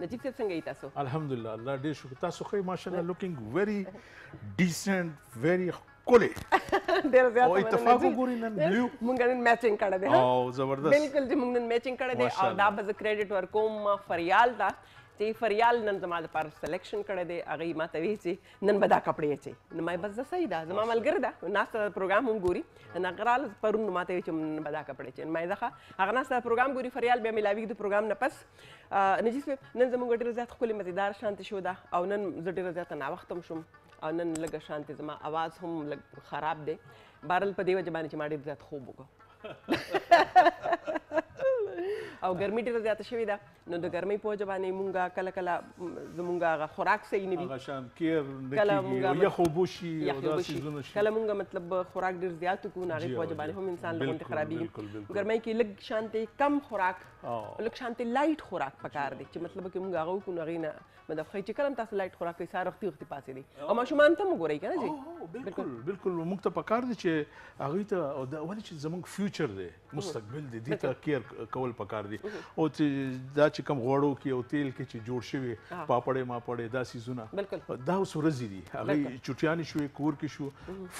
نجیب صاحب څنګه یې تاسو الحمدلله الله ډیر شکر تاسو خو ماشاءالله لوکینګ ویری ډیسنټ ویری کولی ډیر زیات او اتفاق وګوري نن بلو مونږ نن میچنګ کړه دی او زبردست بالکل چې مونږ نن میچنګ کړه دی او دا به کریډټ ورکوم فریال دا چې فریال نن زما د پاره سلیکشن کړی دی هغه ما ته وی چې نن به دا کپڑے اچي نو ما بس زه صحیح ده زما ملګری ده ناس ته پروګرام هم ګوري نه غرال پرون ما ته وی چې نن به دا کپڑے اچي ما زه هغه ناس ته پروګرام ګوري فریال بیا ملاوی د پروګرام نه پس نجیب صاحب نن زموږ ډېره زیات ښکلې مزیدار شانتي شو ده او نن زه ډېره زیاته ناوخته هم شوم او نن لږه شانتي زما اواز هم لږ خراب دی بهرحال په دې وجه باندې چې ما ډېر زیات خوب وکړ او ګرمي ډېره زیاته شوې ده نو د ګرمۍ په وجه باندې مونږ کله کله زمونږ هغه خوراک صحیح نه وي هغه شان کیر نه کیږي یخ اوبه شي او دا سیزونه شي کله مونږ مطلب خوراک ډېر زیات کو نو هغې په وجه باندې هم انسان له غونډې خرابېږي ګرمۍ کې لږ شانتې کم خوراک لکه شانتي لایټ خوراک پکار دی چې مطلب کې موږ هغه کو نه غینه مطلب خې چې کلم تاسو لایټ خوراک یې سار وخت وخت پاسې دی او ماشومان ته موږ ورای کنه جی بالکل بالکل موږ ته پکار دی چې هغه ته او دا ولې چې زموږ فیوچر دی مستقبل دی دې ته کیر کول پکار دی او چې دا چې کم غوړو کې او تیل کې چې جوړ شوی پاپړې ما پړې دا سیزونه بالکل دا اوس ورځې دي هغه چټیان شوې کور کې شو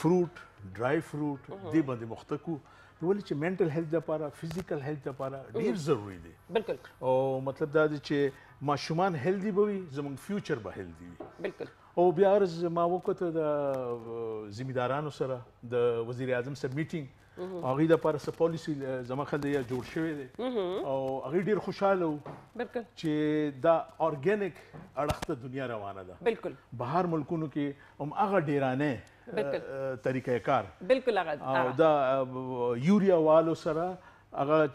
فروټ ډرای فروټ دې باندې مختکو نو ولې چې منټل هیلث لپاره فزیکل هیلث لپاره ډیر ضروری دی بالکل او مطلب دا دی چې ماشومان هیلدي به وي زموږ فیوچر به هیلدي وي بالکل او بیا ارز ما وکړه د ذمہدارانو سره د وزیر اعظم سره میټینګ هغه د پر سپ پالیسی زما خل دی جوړ شوی دی او هغه ډیر خوشاله وو بالکل چې دا اورګانیک اړخته دنیا روانه ده بالکل بهر ملکونو کې هم هغه ډیرانه طریقه کار بالکل هغه او دا یوریا والو سره هغه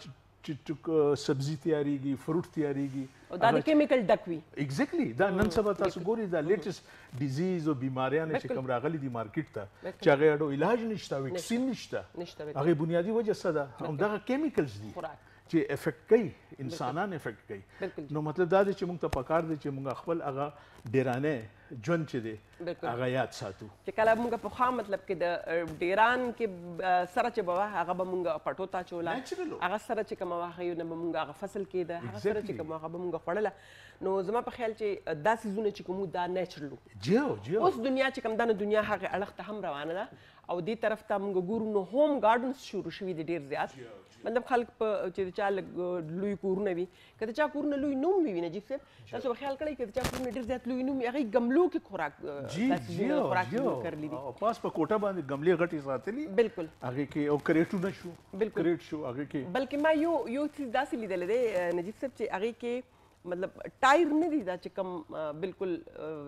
چې سبزی تیاریږي فروټ تیاریږي او دا د کیمیکل ډک وي ایگزیکټلی دا نن سبا تاسو ګوري دا لیټیسټ ډیزیز او بیماریاں چې کوم راغلي دي مارکیټ ته چې هغه اډو علاج نشته ویکسین نشته هغه بنیادی وجه څه ده هم دا کیمیکلز دي چې افیکټ کوي انسانان افیکټ کوي نو مطلب دا دی چې موږ ته پکار دی چې موږ خپل هغه ډیرانه ژوند چې دی هغه یاد ساتو. چې کله موږ پخوا مطلب کې د ډیران کې سره چې به وه هغه به موږ پټو ته اچوله هغه سره چې کومه وه هغه نه به موږ هغه فصل کېده هغه سره چې کومه هغه به موږ خوړله نو زما په خیال چې دا سیزونه چې کومو دا نیچرل جیو جیو اوس دنیا چې کوم دا نه دنیا هغه اړخ ته هم روانه ده او دې طرف ته موږ ګورو نو هوم ګارډنز شروع شوي دي ډیر زیات مطلب خلک په چې چا لوی کورونه وي که د چا کورونه لوی نوم وي نجیب صاحب تاسو به خیال کړئ که د چا کورونه ډېر زیات لوی نوم وي هغوی ګملو کې خوراک جی جی خوراک کرلي دي او پاس په کوټه باندې ګملې غټې ساتلي بالکل هغې کې او کریټونه شو کریټ شو هغې کې بلکې ما یو یو څیز داسې لیدلی دی نجیب صاحب چې هغې کې مطلب ټایر نه دی دا چې کم بالکل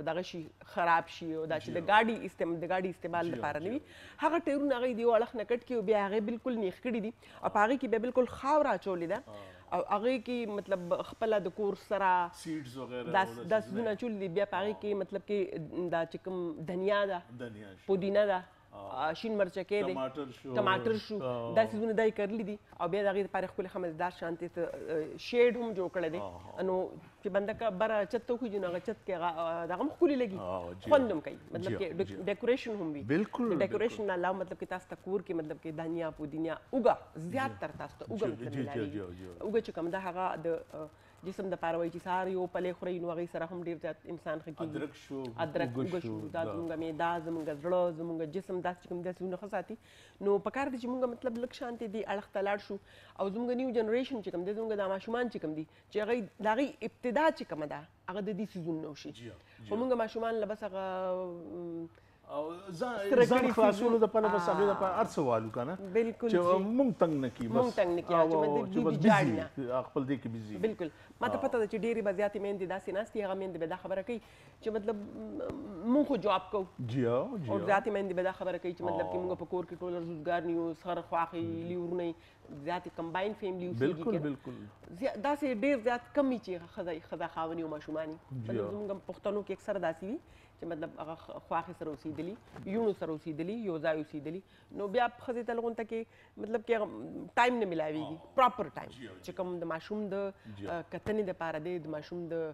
دغه شي خراب شي او دا چې د ګاډي استعمال د ګاډي استعمال لپاره نه وي هغه ټایرونه هغه دی اړخ نه کټ کې بیا هغه بالکل نیخ کړی دي او په هغه کې به بالکل خاور اچولې ده او هغه کې مطلب خپل د کور سره سیډز وغیرہ داس داس نه چول دی بیا په هغه کې مطلب کې دا چې کوم دنیا ده دنیا پودینه ده شین مرچکې دي ټماټر شو ټماټر شو دا سيزونه دای کرلې دي او بیا دغه لپاره خپل خمزدار شانتي شیډ هم جوړ کړی دی نو چې بنده که بره چت ته وخیږي نو هغه چت کې هغه دغه هم ښکلي لګي خوند هم کوي مطلب کې ډیکوریشن هم وي بالکل ډیکوریشن نه علاوه مطلب کې تاسو ته کور کې مطلب کې دانیا پودینیا اوګه زیات تر تاسو ته اوګه مطلب ملایي اوګه چې کوم دا هغه د جسم د پاره وایي چې سار یو پلې خوري نو هغه سره هم ډیر زیات انسان خکې ادرک شو ادرک اوګه شو دا زمونږ می دا زمونږ زړه زمونږ جسم دا چې کوم د سونه خساتي نو پکار دي چې مونږ مطلب لک شانتي دي اړخ تلاړ شو او زمونږ نیو جنریشن چې کوم د زمونږ د ماشومان چې کوم دي چې هغه د هغې ابتدا چې کومه ده هغه د دې سیزون نه وشي خو موږ ماشومان له بس هغه ځان خلاصولو د پنه بس هغه د پنه ارڅ والو کنه چې مونږ تنگ نه کی بس مونږ تنگ نه کی چې مونږ دې بي جاړنه خپل دې کې بيزي بالکل ما ته پته ده چې ډېری بزياتي مين دي داسې ناشتي هغه مين دې به دا خبره کوي چې مطلب مونږ خو جواب کو جی او جی او ذاتي مين دې به دا خبره کوي چې مطلب کې مونږ په کور کې ټول روزګار نیو سر خواخي لیور نه زیاتې کمباین فیملی اوسېږي بالکل بالکل داسې ډېر زیات کمی چې خزه خزه خاوني او ماشومانی مطلب زموږ پښتنو کې اکثر داسې وي چې مطلب هغه خواخې سره اوسېدلی یونو سره اوسېدلی یو ځای اوسېدلی نو بیا خزه تل غونته کې مطلب کې ټایم نه ملاويږي پراپر ټایم چې کوم د ماشوم د کتنې د پاره دی د ماشوم د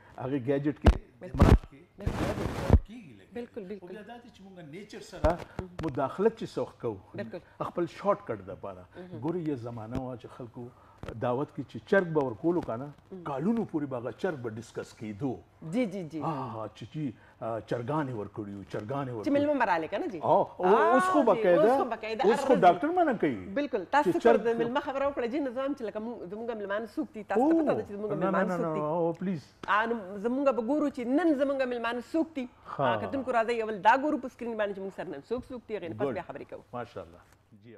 هغه ګیجټ کې دماغ کې کیږي لکه بالکل بالکل بیا دا چې موږ نیچر سره مداخلت چې سوخ کو خپل شارټ کټ د پاره ګوري یو زمانہ وا چې خلکو دعوت کې چې چرګ به ورکولو کنه کالونو پورې به چرګ به ډیسکس کیدو جی جی جی ها چې چرګانې ورکړي یو چرګانې ورکړي چې ملمه مراله کنه جی او اوس خو بقاعده اوس خو بقاعده اوس خو ډاکټر منه کوي بالکل تاسو پر د ملمه خبره وکړه جی نظام چې لکه زمونږ ملمان سوق دي تاسو ته پته ده چې زمونږ ملمان سوق دي او پلیز ان زمونږ به ګورو چې نن زمونږ ملمان سوق دي کتن کو راځي اول دا ګورو په سکرین باندې چې موږ سر نن سوق سوق دي غیر پس بیا خبرې کوو ماشاءالله جی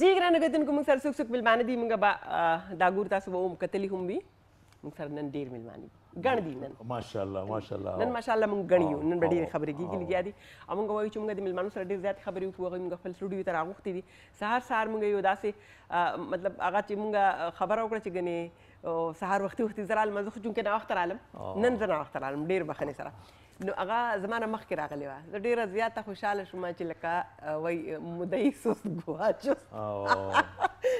جی ګرانو کتونکو موږ سره څوک څوک ملمانه دي موږ به دا ګور تاسو به هم کتلی هم وي موږ سره نن ډیر ملمانه ګڼ دي نن ماشاءالله ماشاءالله نن ماشاءالله موږ ګڼ یو نن به ډیر خبرې کیږي لګیا دي او موږ وایو چې موږ د ملمانو سره ډیر زیات خبرې وکړو هغوی موږ خپل سټوډیو ته راغوښتي دي سهار سهار مونږ یو داسې مطلب هغه چې مونږ خبره وکړه چې ګنې سهار وختي وختي زه رالم زه خو چونکې ناوخته رالم نن زه ناوخته رالم ډېر بخښنې سره نو هغه زما نه مخکې راغلې وه زه ډېره زیاته خوشحاله شوم چې لکه وایي مدعي سست ګواچست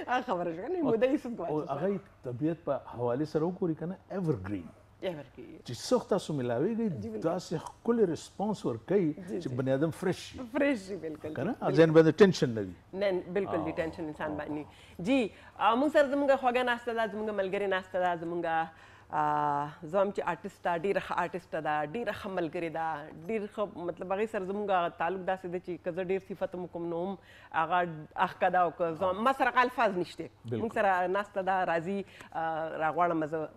هغه خبره شوه نه مدعي سست ګواچست هغه طبیعت په حوالې سره وګوري که نه ایورګرین چې څوک تاسو ملاويږي داسې خپل ریسپانس ورکړي چې بنی آدم فرش شي فرش شي بالکل کنه ځین باندې ټینشن نه وي نه بالکل دی ټینشن انسان باندې جی موږ سره زموږ خوګه ناشته ده زموږ ملګری ناشته ده زموږ زوم چې آرټیست ده ډیر ښه آرټیست ده ډیر ښه ملګری ده ډیر ښه مطلب هغه سره زموږ تعلق داسې ده چې کزه ډیر صفت مو کوم نوم هغه اخ کدا او که زوم ما سره الفاظ نشته موږ سره ناشته ده راضي راغواړم زه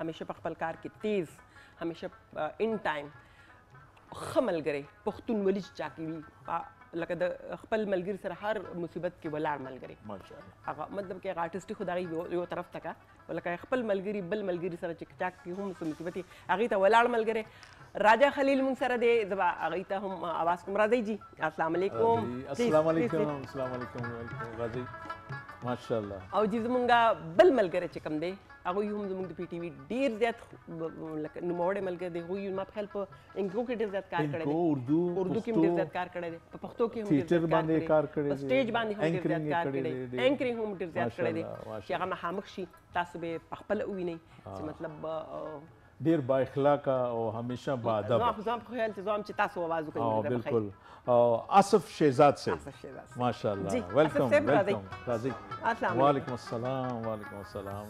همیشه په خپل کار کې تیز همیشه ان ټایم ښه ملګری پښتونولي چې چاته وي لکه د خپل ملګري سره هر مصیبت کې ولاړ ملګری هغه مطلب کې هغه آرټسټي خو دغه یو طرف ته کا ولکه خپل ملګري بل ملګري سره چې چاک کې هم څه مصیبت هغه ته ولاړ ملګری راجا خلیل مون سره دی زبا هغه ته هم आवाज کوم راځي جی السلام علیکم السلام علیکم السلام علیکم راځي ماشاءالله او جی زمونږه بل ملګری چې کم دی هغوی هم زموږ د پی ټي وي ډیر زیات لکه نوموړی ملګری دی هغوی ما په خیال په انګو کې ډیر زیات کار کړی دی اردو اردو کې ډیر زیات کار کړی دی په پښتو کې هم ډیر زیات باندې کار کړی دی سټیج باندې هم ډیر زیات کار کړی دی انکرینګ هم ډیر زیات کړی دی چې هغه مخامخ شي تاسو به په خپل ووینئ چې مطلب ډیر با اخلاقه او همیشه با ادب نو خو زم خیال چې زم چې تاسو आवाज وکړئ او بالکل او اصف شهزاد سه ماشاءالله ویلکم ویلکم راځي وعلیکم السلام وعلیکم السلام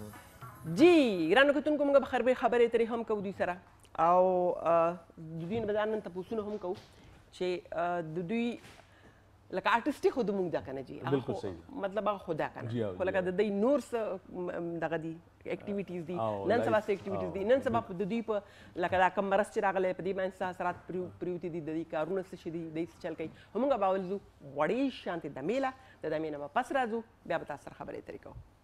جی ګرانو کتونکو موږ بخیر به خبرې ترې هم کوو دوی سره او دوی نه بدانن تاسو هم کوو چې د دوی لکه آرټیسټي خو د مونږ ده کنه جی بالکل صحیح مطلب هغه خدا کنه خو لکه د دوی نور څه دغه دي اکټیویټیز دي نن سبا څه اکټیویټیز دي نن سبا د دوی په لکه دا کم مرس چې راغلی په دې باندې څه اثرات پریوتي دي د دوی کارونه څه شي دي د څه چل کوي همغه باول زو وړې شانتي د میله د دمینه په پس راځو بیا به تاسو خبرې ترې کوو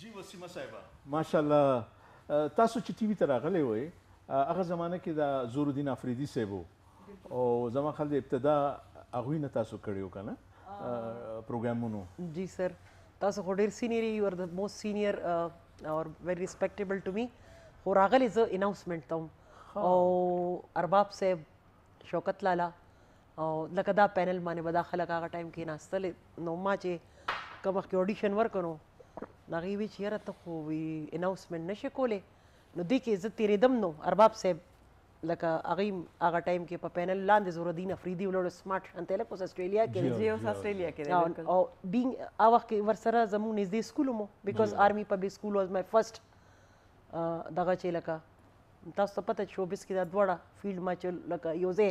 جی وسیمه صاحب ماشاءالله تاسو چې ټي وي ته راغلی وئ هغه زمانه کې دا زور الدین افریدي صاحب او زما خل د ابتدا هغوی نه تاسو کړی و کنه پروګرامونو جی سر تاسو خو ډیر سینیئر یو ار د موست سینیئر اور ویری ریسپیکټیبل ټو می خو راغلی زه اناونسمنت ته او ارباب صاحب شوکت لالا او لکه دا پینل باندې به دا خلک هغه ټایم کې ناستل نو ما چې که مخکې اډیشن ورکنو هغه وی چې یاره ته خو وی اناونسمنت نشې کولې نو دې کې زه تیرېدم نو ارباب صاحب لکه هغه هغه ټایم کې په پینل لاندې زور دین افریدي ولړ سمارټ شانته لکه اوس استرالیا کې دی اوس استرالیا کې دی او بینګ هغه وخت کې ورسره زموږ نږدې سکول مو بیکاز آرمي پبلک سکول واز مای فرست دغه چې لکه تاسو ته پته چې شوبس کې دا دواړه فیلډ ما چې لکه یو ځای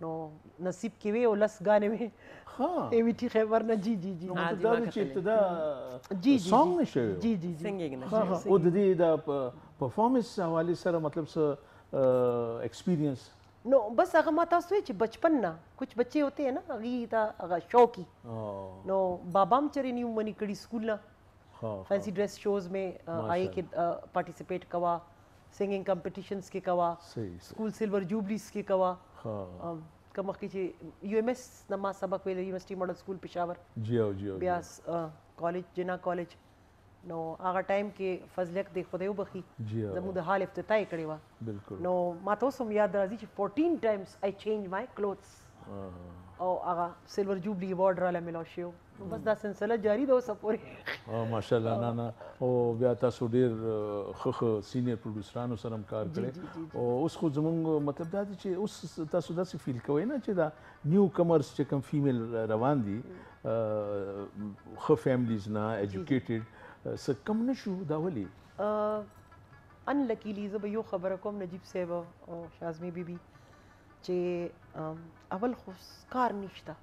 نو نصیب کې وی او لس غانې وی ها ای وی ټی خبر نه جی جی جی نو دا چې ابتدا جی جی سانګ نشو جی جی سنگینګ نشو او د دې د پرفارمنس حواله سره مطلب څه ایکسپیرینس نو بس هغه ما تاسو چې بچپن نه کچھ بچي ہوتے ہیں نا هغه دا هغه شوقي نو بابام چرې نیو منی کړي سکول نه فینسی ڈریس شوز میں آئے کہ پارٹیسپیٹ کوا سنگنگ کمپٹیشنز کې کوا سکول سلور جوبلیز کې کوا کوم وخت چې یو ایم ایس نه ما سبق ویل یونیورسيټي ماډل سکول پېښور جی او جی او بیا کالج جنا کالج نو هغه ټایم کې فضلک دی خدای وبخي زموږ د حال افتتاح کړی و بالکل نو ما ته اوس هم یاد راځي چې 14 ټایمز آی چینج مای کلوتس او هغه سلور جوبلی ایوارډ را لملو شو نو بس دا سلسله جاری ده اوسه پورې او ماشاءالله نه نه او بیا تاسو ډیر خخ سینیئر پروډوسرانو سره کار کړی او اوس خو زمونږ مطلب دا دی چې اوس تاسو داسې فیل کوئ نه چې دا نیو کمرز چې کم فیمیل روان دي خو فیملیز نه ایجوکیټډ څه کم نشو دا ولی ان لکیلی زه به یو خبره کوم نجیب صاحب او شازمی بیبي بی چې اول خو کار نشته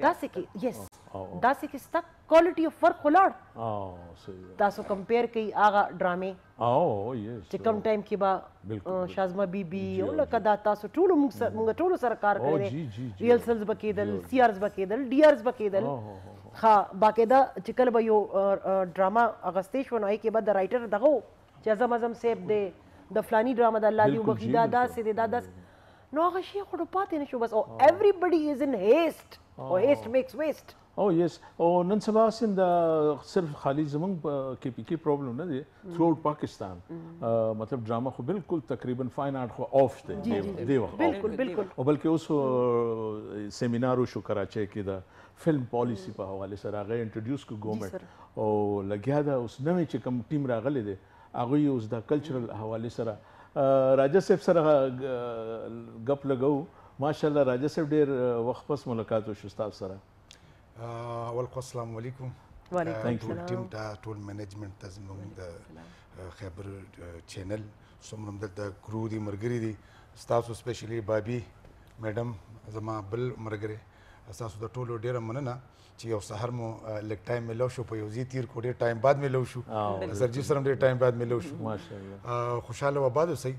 داسې کې یس داسې کې ستا کوالټي اف ورک خلاړ تاسو کمپیر کوي هغه ډرامې چې کم ټایم کې با شازما بی بی او لکه دا تاسو ټول موږ ټول سره کار کړی ریلسلز بکیدل سی آرز بکیدل ډی آرز بکیدل ها باقاعده چې کله به یو ډرامه اغستې شو نو کې به د رائټر دغه چې اعظم اعظم صاحب دی د فلانی ډرامه د الله دی وبخښي دا داسې دی دا داسې نو هغه شی خو پاتې نشو بس او ایوری بډی از ان هیست او هیست میکس ویست او یس او نن سبا سند صرف خالی زمون کې پی کې پرابلم نه دی ثرو اوټ پاکستان مطلب ډرامه خو بالکل تقریبا فاین آرټ خو آف دی دی وخت بالکل بالکل او بلکې اوس سیمینار شو کراچۍ کې دا فلم پالیسی په حواله سره هغه انټروډوس کو ګورنمنت او لګیا دا اوس نوې چې کوم ټیم راغلی دی هغوی اوس د کلچرل حوالې سره راجه صاحب سره ګپ لګو ماشاءالله راجه صاحب ډیر وخت پس ملاقات وشو تاسو سره اول خو السلام علیکم وعلیکم السلام ټیم ته ټول منیجمنت ته زموږ د خبر چینل څومره دلته کرو دي مرګري دي تاسو سپیشلی بابي میډم زما بل مرګري تاسو د ټولو ډیره مننه چې یو سحر مو لګ ټایم ملو شو په یوځی تیر کو ډیر ټایم بعد ملو شو سرجی سره ډیر ټایم بعد ملو شو ماشاءالله خوشاله و بعد اوسئ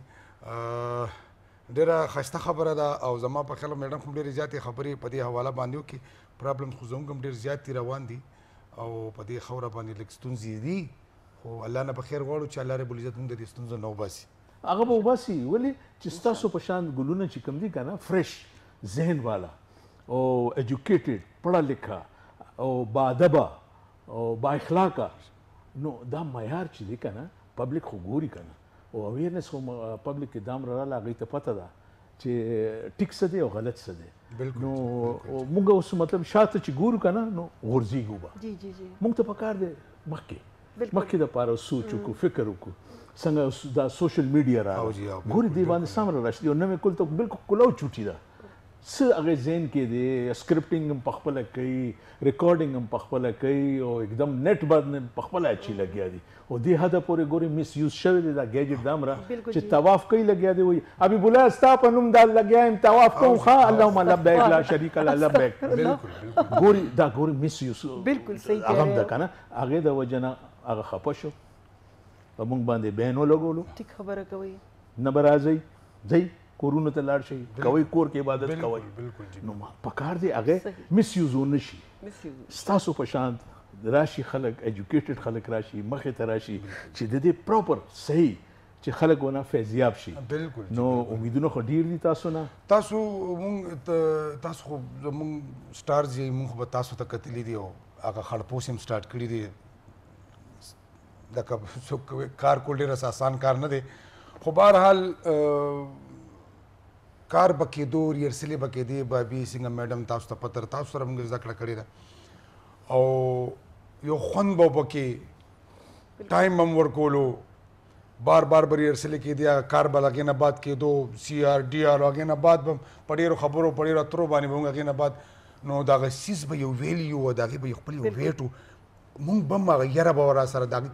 ډیره خسته خبره ده او زما په خیال میډم هم ډیره زیاتې خبرې په دې حواله باندې وکړي پرابلم خو زموږ هم ډیر زیات دي روان دي او په دې خوره باندې لږ ستونزې دي خو الله نه په خیر غواړو چې الله رب العزت موږ د دې ستونزو نه وباسي هغه به وباسي ولې چې ستاسو په شان ګلونه چې کوم دي که نه فرش ذهن والا او ایجوکیټډ پړه لیکه او باادبه او با اخلاقه نو دا معیار چې دی که نه پبلک خو ګوري که نه او اویرنس خو پبلک کې دام راله هغوی ته پته ده چې ټیک څه دی او غلط څه دی نو موږ اوس مطلب شاته چې ګورو کنه نو غورځېږو به موږ ته پکار دی مخکې مخکې د پاره سوچ وکړو فکر وکړو څنګه دا سوشل میډیا را ګوري دی باندې سم را راشي نو مې کول ته بالکل کلاو چوټي ده څه هغه زین کې دی سکرپټینګ هم پخپل کوي ریکارډینګ هم پخپل کوي او एकदम نت باندې پخپل اچي لګیا دي او دې حد پورې ګوري میس یوز شوی دی دا ګیجټ دامره چې طواف کوي لګیا دی وي ابي بولا ستا په نوم دا لګیا يم طواف کوم خا اللهم لبیک لا شریک لا لبیک ګوري دا ګوري میس یوز بالکل صحیح هغه ده کنه هغه د وجه نه هغه خپه شو په موږ باندې بین ولګولو ټیک خبره کوي نه به راځي ځي کورونو ته لاړ شي کوي کور کې عبادت کوي نو په کار دی هغه مس یوز نه شي ستاسو په شان راشي خلک ایجوکیټډ خلک راشي مخې ته راشي چې د دې پراپر صحیح چې خلک ونه فیضیاب شي بالکل نو امیدونه خو ډیر دي تاسو نه تاسو مونږ تاسو خو مونږ سټارز یې مونږ به تاسو ته کتلې دي او هغه خړپوس هم سٹارټ کړی دی لکه څوک کار کول ډیر آسان کار نه دی خو بهر حال کار بکې دو ریرسلې بکې دی بابي څنګه میډم تاسو ته پتر تاسو سره موږ زده کړه کړې ده او یو خوند به بکې ټایم هم ورکولو بار بار به ریهرسلې کېدې هغه کار به له هغې نه بعد کېدو سي آر ډي آر هغې نه بعد به په ډېرو خبرو په ډېرو اترو باندې به موږ هغې نه بعد نو د هغه څیز به یو ویلیو وه د هغې به یو خپل یو ویټ و موږ به هم هغه یره به را سره د هغې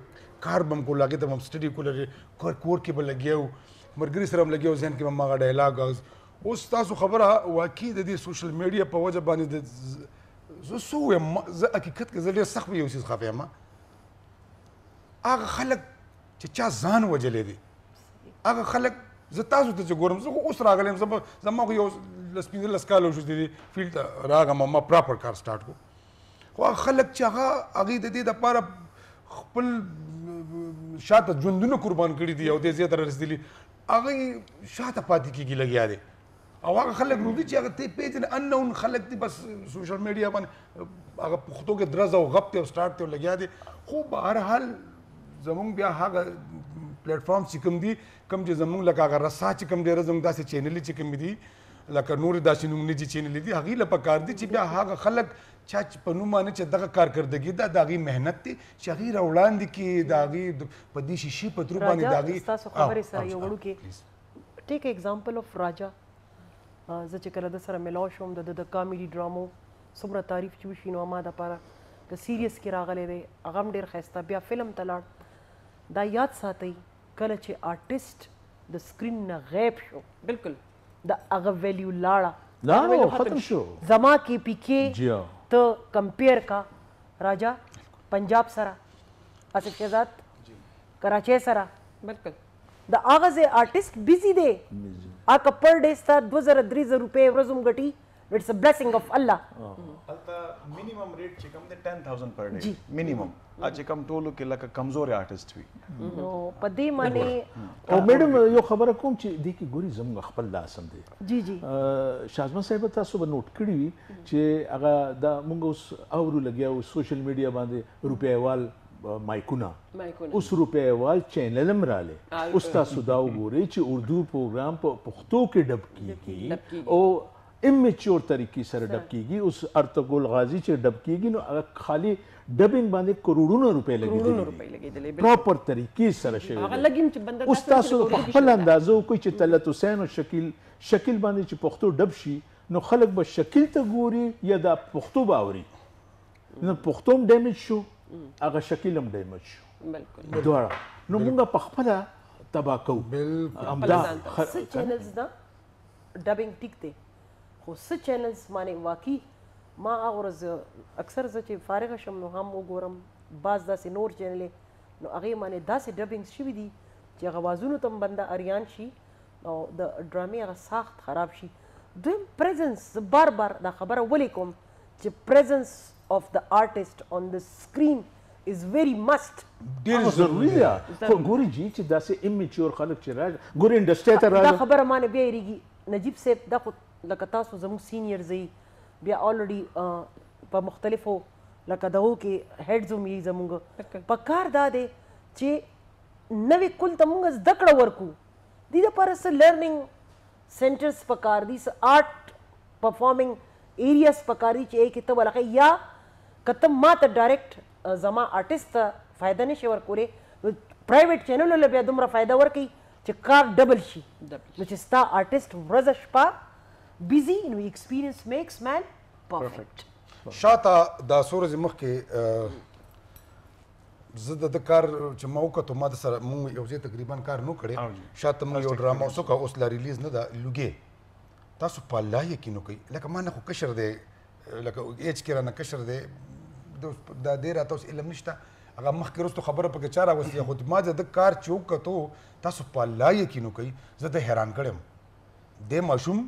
کار به هم کول هغې ته به هم سټډي کول کور کې به لګیا وو ملګري سره هم لګیا وو ذهن کې به هم هغه ډایلاګ اوس تاسو خبره واقعي د دې سوشل میډیا په وجه باندې د زه څه ووایم زه حقیقت کې زه ډېر سخت یو څیز خفه یم هغه خلک چې چا ځان وجلې دي هغه خلک زه تاسو ته چې ګورم زه خو اوس راغلم زما زما خو یو لس پنځلس کاله وشو دي فیلډ ته راغلم ما پراپر کار سټارټ کړو خو هغه خلک چې هغه هغوی د دې دپاره خپل شاته ژوندونه قربان کړي دي او دې زیاته رسېدلي هغوی شاته پاتې کېږي لګیا دی او هغه خلک روزي چې هغه ته پیژنې انون خلک دي بس سوشل میډیا باندې هغه پښتو کې درز او غپ ته سٹارټ ته لګیا دي خو به هر حال زمونږ بیا هغه پلیټ فارم چې کوم دي کوم چې زمونږ لکه هغه رسا چې کوم ډېر زمونږ داسې چینل چې کوم دي لکه نور داسې نوم نه دي چینل دي هغه لپاره کار دي چې بیا هغه خلک چا چې په نوم باندې چې دغه کارکردګي ده د هغې محنت دی چې هغې راوړاندې کې د هغې په دې شیشې په ترو باندې د هغې ستاسو خبرې سره یو وړوکی ټیک ایگزامپل اف راجا زه چې کله د سره ملاو شوم د د کامیډي ډرامو څومره تعریف چې وشي نو ما د پاره د سیریس کې راغلی دی هغه هم ډېر ښایسته بیا فلم ته لاړ دا یاد ساتئ کله چې آرټیسټ د سکرین نه غیب شو بالکل د هغه ویلیو لاړه لاړو ختم شو زما کې پی کې ته کمپیر کا راجا پنجاب سره اسف شهزاد کراچۍ سره بالکل د هغه ځای آرټیسټ بیزی دی ا که پر ډی ستا دوه زره درې زره روپۍ ورځ هم ګټي نو اټس ا بلیسنګ اف الله هلته مینیمم ریټ چې کوم دی 10000 پر ډی مینیمم ا چې کوم ټولو کې لکه کمزور آرټیسټ وي نو په دې معنی او میډم یو خبره کوم چې د کی ګوري زموږ خپل لاسم دی جی جی شازمه صاحب تاسو به نوٹ کړی وي چې هغه د موږ اوس اورو لګیا او سوشل میډیا باندې روپیوال مایکونه اوس روپی وال چینل هم رالی اوس تاسو دا وګورئ چې اردو پروګرام په پښتو کې ډب کیږي او امچور طریقې سره ډب کیږي اوس ارتګول غازی چې ډب کیږي نو هغه خالی ډبینګ باندې کروڑونه روپی لګیدلې پراپر طریقې سره شوی اوس تاسو په خپل اندازو کوی چې تلت حسین او شکیل شکیل باندې چې پښتو ډب شي نو خلک به شکیل ته ګوري یا دا پښتو باوري نه پښتو هم ډیمیج شو هغه شکل هم ډیمیج شو بالکل دواړه نو موږ په خپل تبا کو بالکل همدا څه چینلز دا ډبینګ ټیک دی خو څه چینلز معنی واقعي ما هغه ورځ اکثر زه چې فارغ شم نو هم وګورم بعض داسې نور چینلې نو هغه معنی داسې ډبینګ شوی دی چې غوازونو تم بنده اریان شي او د ډرامې هغه ساخت خراب شي دویم پریزنس بار بار دا خبره ولې کوم چې پریزنس اف د آرټیست اون د سکرین is very must ډیر ضروری ده خو ګوري جی چې داسې امیچور خلک چې راځي ګوري انډستری ته راځي دا خبره مانه بیا یریږي نجیب صاحب دا خو لکه تاسو زموږ سینیئرز یې بیا الریډي په مختلفو لکه دغو کې هډز هم یې زموږ په کار دا دی چې نوې کل ته موږ زده کړه ورکو دې لپاره څه لرنینګ سنټرز پکار دي څه آرټ پرفارمنګ ایریاز پکار دي چې ای کې ته ولخه یا کته ما ته ډایرکټ زما آرټیست ته فائدہ نشي ورکولې نو پرایویټ چینلو له بیا دومره فائدہ ورکي چې کار ډبل شي نو چې ستا آرټیست ورځ شپه بیزی نو ایکسپیرینس میکس مین پرفیکټ شاته دا سورز مخکې زه د د کار چې ما وکړو ما د سره مونږ یو ځای تقریبا کار نو کړی شاته مونږ یو ډرامه اوسو کا اوس لا ریلیز نه ده لوګي تاسو په الله یقین وکړئ لکه ما نه خو کشر دی لکه ایج کې را نه کشر دی دا دې راته اوس علم نشته هغه مخکې وروسته خبره پکې چا راوستې خو ما د کار چې وکړو تاسو په الله یقین وکړئ زه د حیران کړم د ماشوم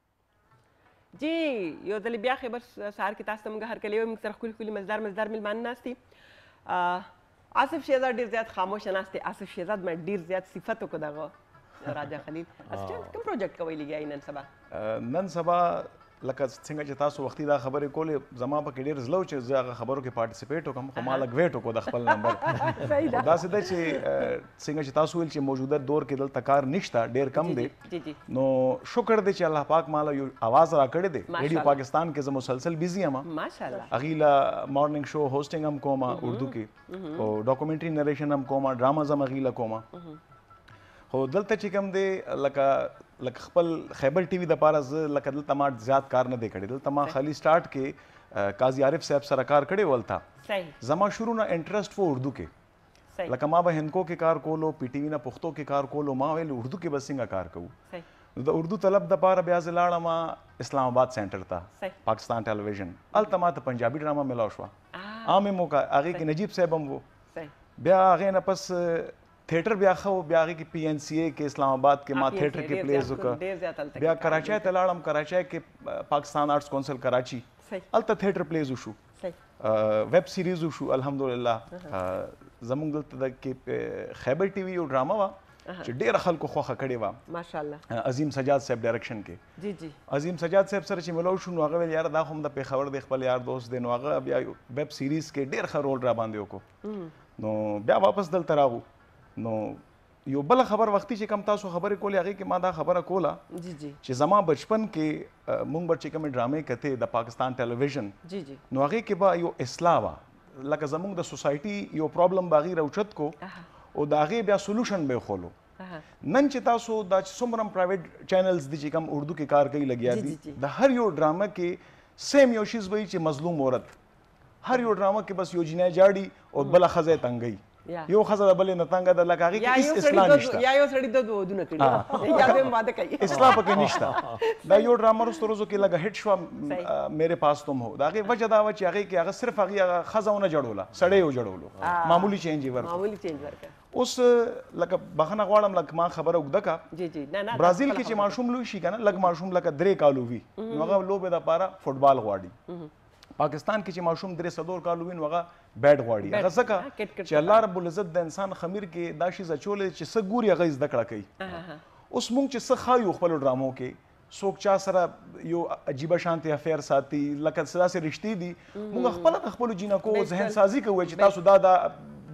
جی یو ځل بیا خبر سهار کې تاسو ته موږ هرکلی وایو موږ سره ښکلي ښکلي مزدار مزدار میلمانه ناست دي آصف شهزاد ډېر زیات خاموش ناست دی آصف شهزاد مې ډېر زیات صفت وکړو دغه راجا خلیل اسټنټ کوم پروجیکټ کوي لګیای نن سبا نن سبا لکه څنګه چې تاسو وختي دا خبرې کولې زما په کې ډېر زلو چې زه هغه خبرو کې پارټیسیپیټ وکم خو ما لګ ویټ وکړو د خپل نمبر دا څه ده چې څنګه چې تاسو ویل چې موجوده دور کې دلته کار نشته ډېر کم دی نو شکر دی چې الله پاک مالا یو आवाज راکړی دی ریډیو پاکستان کې زه مسلسل بیزی یم ماشاءالله اغیلا مارننګ شو هوسټینګ هم کوم اردو کې او ډاکومنټري نریشن هم کوم ډراما زم اغیلا کوم خو دلته چې کوم دی لکه لکه خپل خیبر ټي وي د پاره زه لکه دلته ما زیات کار نه دی کړی دلته ما خالي سٹارټ کې قاضي عارف صاحب سره کار کړی ولته زما شروع نه انټرست وو اردو کې لکه ما به هندکو کې کار کولو پی ټي وي نه پښتو کې کار کولو ما ویل اردو کې به څنګه کار کوو نو د اردو طلب د پاره بیا زه لاړم اسلام آباد سینټر ته پاکستان ټلویزیون هلته ما ته پنجابي ډرامه ملاو شوه عامې مو کا هغې کې نجیب صاحب هم وو بیا هغې نه پس تھیټر بیا خو بیا هغه کې پی ان سی ای کې اسلام آباد کې ما تھیټر کې پلیز وکړ بیا کراچۍ ته لاړم کراچۍ کې پاکستان آرټس کونسل کراچي هلته تھیټر پلیز وشو ویب سیریز وشو الحمدلله زمونږ دلته د کې خیبر ټي وي یو ډرامه وه چې ډېر خلکو خوخه کړې و ماشاءالله عظیم سجاد صاحب ډایرکشن کې جی جی عظیم سجاد صاحب سره چې ملو شو نو هغه ویل یار دا هم د پیښور د خپل یار دوست دی نو هغه بیا ویب سیریز کې ډېر ښه رول را باندې وکړو نو بیا واپس دلته راغو نو یو بل خبر وختی چې کم تاسو خبرې کولې هغه کې ما دا خبره کوله جی جی چې زما بچپن کې مونږ به چې کومې ډرامې کتې د پاکستان ټلویزیون جی جی نو هغه کې به یو اصلاح وا لکه زمونږ د سوسایټي یو پرابلم باغی راوچت کو او دا هغه بیا سولوشن به خولو نن چې تاسو دا چې څومره پرایویټ چینلز دي چې کوم اردو کې کار کوي لګیا دي د هر یو ډرامه کې سیم یو شیز وایي چې مظلوم عورت هر یو ډرامه کې بس یو جنای جاړي او بل خزه تنګي یو خزه د بلې نه تنګه د لکه هغه کې هیڅ اصلاح نشته یا یو سړی د دوه ودونه کړي یا به واده کوي اصلاح پکې نشته دا یو ډرامه رستو روزو کې لګه هټ شو میرے پاس تم هو دا هغه وجه دا و چې هغه کې هغه صرف هغه خزه ونه جوړوله سړی یو جوړولو معمولی چینج ورک معمولی چینج ورک اوس لکه بخنه غواړم لکه ما خبره وګده کا جی جی نه نه برازیل کې چې ماشوم لوي شي کنه لګ ماشوم لکه درې کالو وي نو هغه لوبه د پاره فوټبال غواړي پاکستان کې چې ماشوم درې څلور کالو وي نو هغه بیټ غواړي هغه ځکه چې الله رب العزت د انسان خمیر کې دا شي زچولې چې څه ګوري هغه زده کړه کوي اوس مونږ چې څه خایو خپل ډرامو کې څوک چا سره یو عجیب شانتي افیر ساتي لکه سره سره رښتې دي موږ خپل د خپل جنکو ذهن سازي کوي چې تاسو دا دا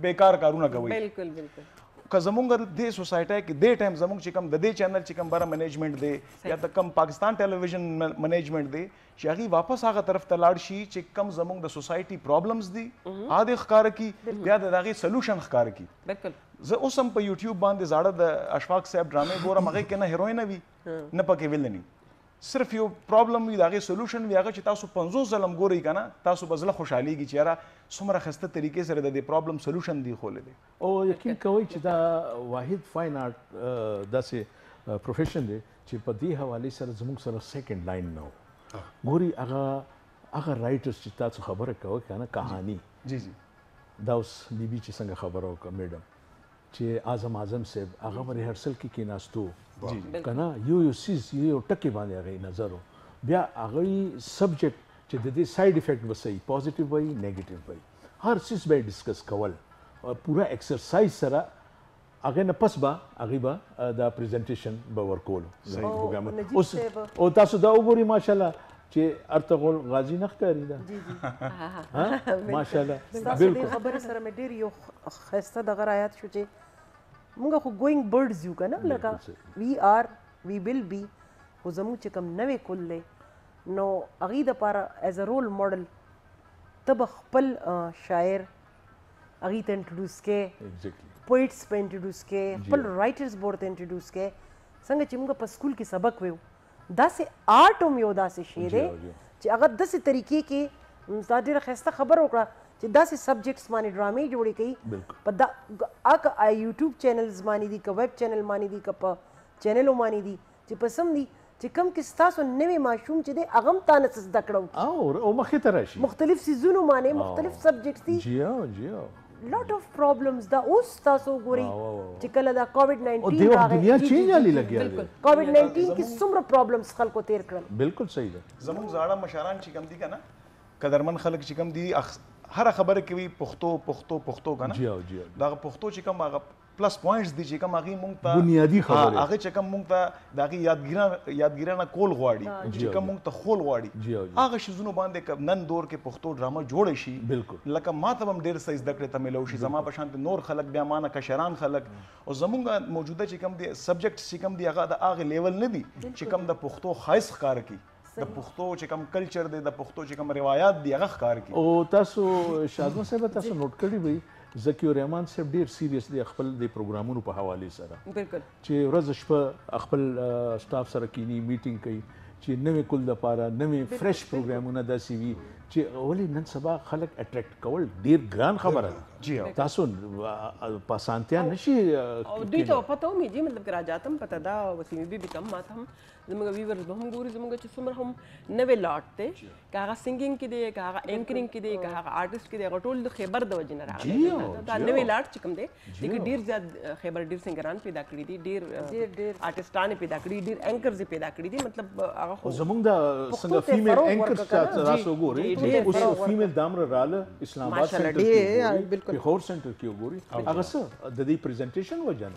بیکار کارونه کوي بالکل بالکل که زمونږ د سوسایټي کې د ټایم زمونږ چې کم د دې چینل چې کم بره منیجمنت دی یا د کم پاکستان ټلویزیون منیجمنت دی چې هغوی واپس هغه طرف ته لاړ شي چې کوم زموږ د سوسایټي پرابلمز دي هغه دې ښکاره کړي بیا د هغې سلوشن ښکاره کړي زه اوس هم په یوټیوب باندې زاړه د اشفاق صاحب ډرامې ګورم هغې کې نه هیروینه وي نه پکې ویلني صرف یو پرابلم وي د هغې سلوشن وي هغه چې تاسو پنځوس ځلم ګورئ که نه تاسو به زړه خوشحالېږي چې یاره څومره ښایسته طریقې سره د دې پرابلم سلوشن دی ښولی دی او یقین کوي چې دا واحد فاین آرټ داسې پروفیشن دی چې په دې حواله سره زموږ سره سیکنډ لاین نه و ګوري هغه هغه رائټرز چې تاسو خبره کوي کنه کہانی جی جی دا اوس بیبي چې څنګه خبره وکړه میډم چې اعظم اعظم صاحب هغه په ریهرسل کې کیناستو کنه یو یو سیز یو ټکی باندې هغه نظر بیا هغه سبجیکټ چې د دې ساید افیکټ وسې پوزټیو وای نیگیټیو وای هر څیز به ډیسکس کول پورا ایکسرسایز سره هغه نه پس به هغه به دا پریزنټیشن به ورکول اوس او تاسو دا وګورئ ماشاءالله چې ارتغول غازی نه ښکاری دا ماشاءالله بالکل خبره سره مې ډیر یو خسته د غرایات شو چې موږ خو ګوینګ برډز یو کنه لکه وی آر وی ویل بی خو زموږ چې کم نوې کول دی نو هغه د پاره ایز ا رول ماډل ته به خپل شاعر هغه ته انټروډوس کې پویټس په انټروډوس کې خپل رائټرز بورډ ته انټروډوس کې څنګه چې موږ په سکول کې سبق ویو داسې آرټ هم یو داسې شی دی چې هغه داسې طریقې کې دا ډېره ښایسته خبره وکړه چې داسې سبجیکټس باندې ډرامې جوړې کوي په دا اګه یوټیوب چینلز باندې دي که ویب چینل باندې دي که په چینلو باندې دي چې په سم دي چې کوم کې ستاسو نوی ماشوم چې دی هغه هم تا نه څه زده کړه وکړي او مخې ته راشي مختلف څیزونو باندې مختلف سبجیکټس دي جی او جی او لوټ اف پرابلمز دا اوس تاسو ګوري چې کله دا کووډ 19 راغی دنیا چینج علي لګیا دی کووډ 19 کې څومره پرابلمز خلکو تیر کړل بالکل صحیح ده زموږ زاړه مشران چې کم دي کنه قدرمن خلک چې کم دي هر خبره کوي پښتو پښتو پښتو کنه دا پښتو چې کم هغه پلس پوینټس دي چې کوم هغه مونږ ته بنیادی خبره هغه چې کوم مونږ ته د هغه یادګیرانه یادګیرانه کول غواړي چې کوم مونږ ته خول غواړي هغه شزونو باندې نن دور کې پښتو ډرامه جوړ شي بالکل لکه ما ته هم ډیر سایز دکړې ته ملو شي زما په شان نور خلک بیا مانه کشران خلک او زمونږ موجوده چې کوم دي سبجیکټ چې کوم دي هغه د هغه لیول نه دي چې کوم د پښتو خاص ښکار کی د پښتو چې کوم کلچر دی د پښتو چې کوم روایت دی هغه ښکار کی او تاسو شازمه صاحب تاسو نوٹ کړی وي زکی الرحمن صاحب ډیر سیریس دی خپل د پروګرامونو په حواله سره بالکل چې ورځ شپه خپل سټاف سره کینی میټینګ کوي چې نوې کول د پاره نوې فرش پروګرامونه د سی وی چې اولی نن سبا خلک اټریکټ کول ډیر ګران خبره ده جی تاسو پاسانتیا نشي او دوی ته پته مې جی مطلب کراجاتم پته دا وسیمې به کم ماتم زموږ ویورز به هم ګوري زموږ چې څومره هم نوې لاټ دی که هغه سنګینګ کې دی که هغه اینکرینګ کې دی که هغه آرټیست کې دی هغه ټول د خیبر د وجې نه راغلی دا نوې لاټ چې کوم دی دغه ډیر زیات خیبر ډیر سنګران پیدا کړي دي ډیر آرټیستان پیدا کړي ډیر اینکرز پیدا کړي دي مطلب هغه خو زموږ د څنګه فیمیل اینکرز ته تاسو ګوري اوس فیمیل دامر رااله اسلام آباد سنټر کې بالکل هور سنټر کې ګوري هغه څه د دې پریزنټیشن وجه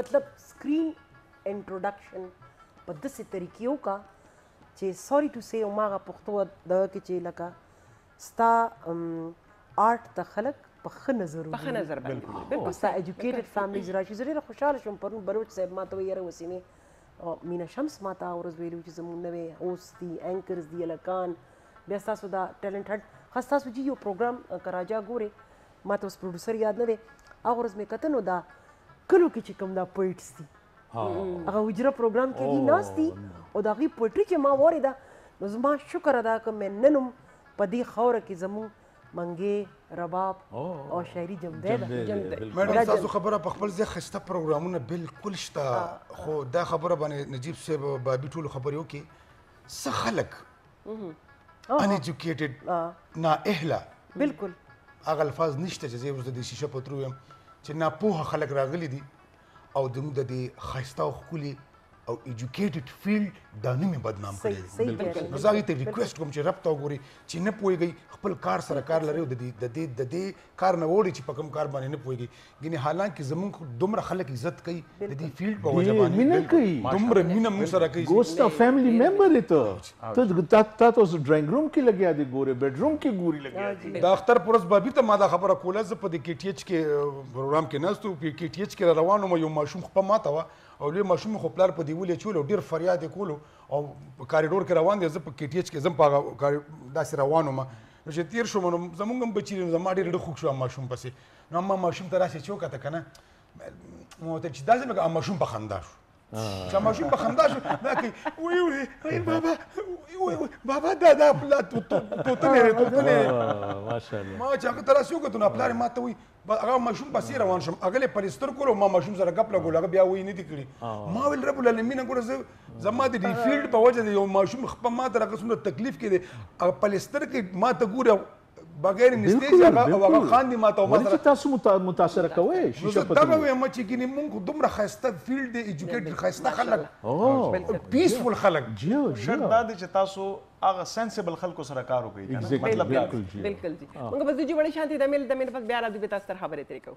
مطلب سکرین انټروډکشن په داسې طریقې وکا چې سوري ټو سي ماغه پښتو د کې چې لکه ستا آرټ ته خلک په ښه نظر په ښه نظر باندې بالکل ستا ایجوکیټډ فیملیز راشي زه ډیره خوشاله شوم پرون بلوچ صاحب ما ته یې وسینې مینا شمس ما ته ورځ ویلو چې زموږ نوې هوست دي انکرز دي الکان بیا تاسو دا ټیلنټ هټ خاص تاسو جی یو پروګرام کراجا ګوره ما ته اوس پروډوسر یاد نه دی هغه ورځ مې کتنو دا کلو کې چې کوم دا پویټس دي هغه حجره پروګرام کې دي ناشتي او دا غي پویټري چې ما وریده نو زما شکر ادا کوم ننم په دې خوره کې زمو منګې رباب او شاعري جمده ده مېډم تاسو خبره په خپل ځای خسته پروګرامونه بالکل شته خو دا خبره باندې نجیب صاحب بابي ټول خبرې وکي څه خلک ان ایجوکیټډ نا اهلا بالکل هغه الفاظ نشته چې زه اوس د دې شیشه په ترو یم چې نا پوهه خلک راغلي دي او زموږ د دې ښایسته او ښکلي او ایجوکیټډ فیلډ دا نوم یې بدنام کړی دی نو زه هغوی ته ریکویسټ کوم چې رب ته وګوري چې نه پوهېږي خپل کار سره کار لري او د دې د دې کار نه وړي چې په کوم کار باندې نه پوهېږي ګنې حالانکه زمونږ دومره خلک عزت کوي د دې فیلډ په وجه باندې مینه کوي دومره مینه مو سره کوي ګوستا فیملی ممبر ته ته تا تا ته ډرینګ روم کې لګیا دی ګوره بیډ روم کې ګوري لګیا دی دا اختر پرز بابي ته ما دا خبره کوله زه په دې کې ټی ایچ کې پروګرام کې ناستو په کې ټی ایچ کې روانو ما یو ماشوم خپل ماته وا او لوی ماشوم خو پلار په دیولې چول او ډیر فریاد کولو او په کاریډور کې روان دي زه په کیټیچ کې زم په داسې روانو ما چې تیر شو منو زمونږ هم بچی زما ډیر ډیر خوښ شو ماشوم پسې نو اما ماشوم ته راسي چوکا ته کنه مو ته چې داسې مګه ماشوم په خندا شو چې ماشوم په خندا شو دا کوي وی وی وی بابا وی وی بابا دا دا پلا تو تو تو ته نه تو ته نه ماشاءالله ما چې هغه تر سو کوته نو پلار ما ته وی هغه ماشوم پسې روان شم هغه پرستر کولو ما ماشوم سره غپ لګول هغه بیا وی نه دی کړی ما ول رب العالمین ګور زه زما د ریفیلډ په وجه یو ماشوم خپل ما تر هغه څومره تکلیف کړي هغه پرستر کې ما ته ګوره بغیر انستیج هغه او هغه خان دي ما ته ولی چې تاسو متاثر کوئ شیشه په دغه ویم چې ګینه مونږ دومره خسته فیلډ دی ایجوکیټډ خسته خلک پیسفول خلک شرط دا دی چې تاسو هغه سنسیبل خلکو سره کار وکړي مطلب بالکل جی بالکل جی مونږ بس دوی جوړې شانتي د مل د مل بس بیا راځي به تاسو سره خبرې ترې کوو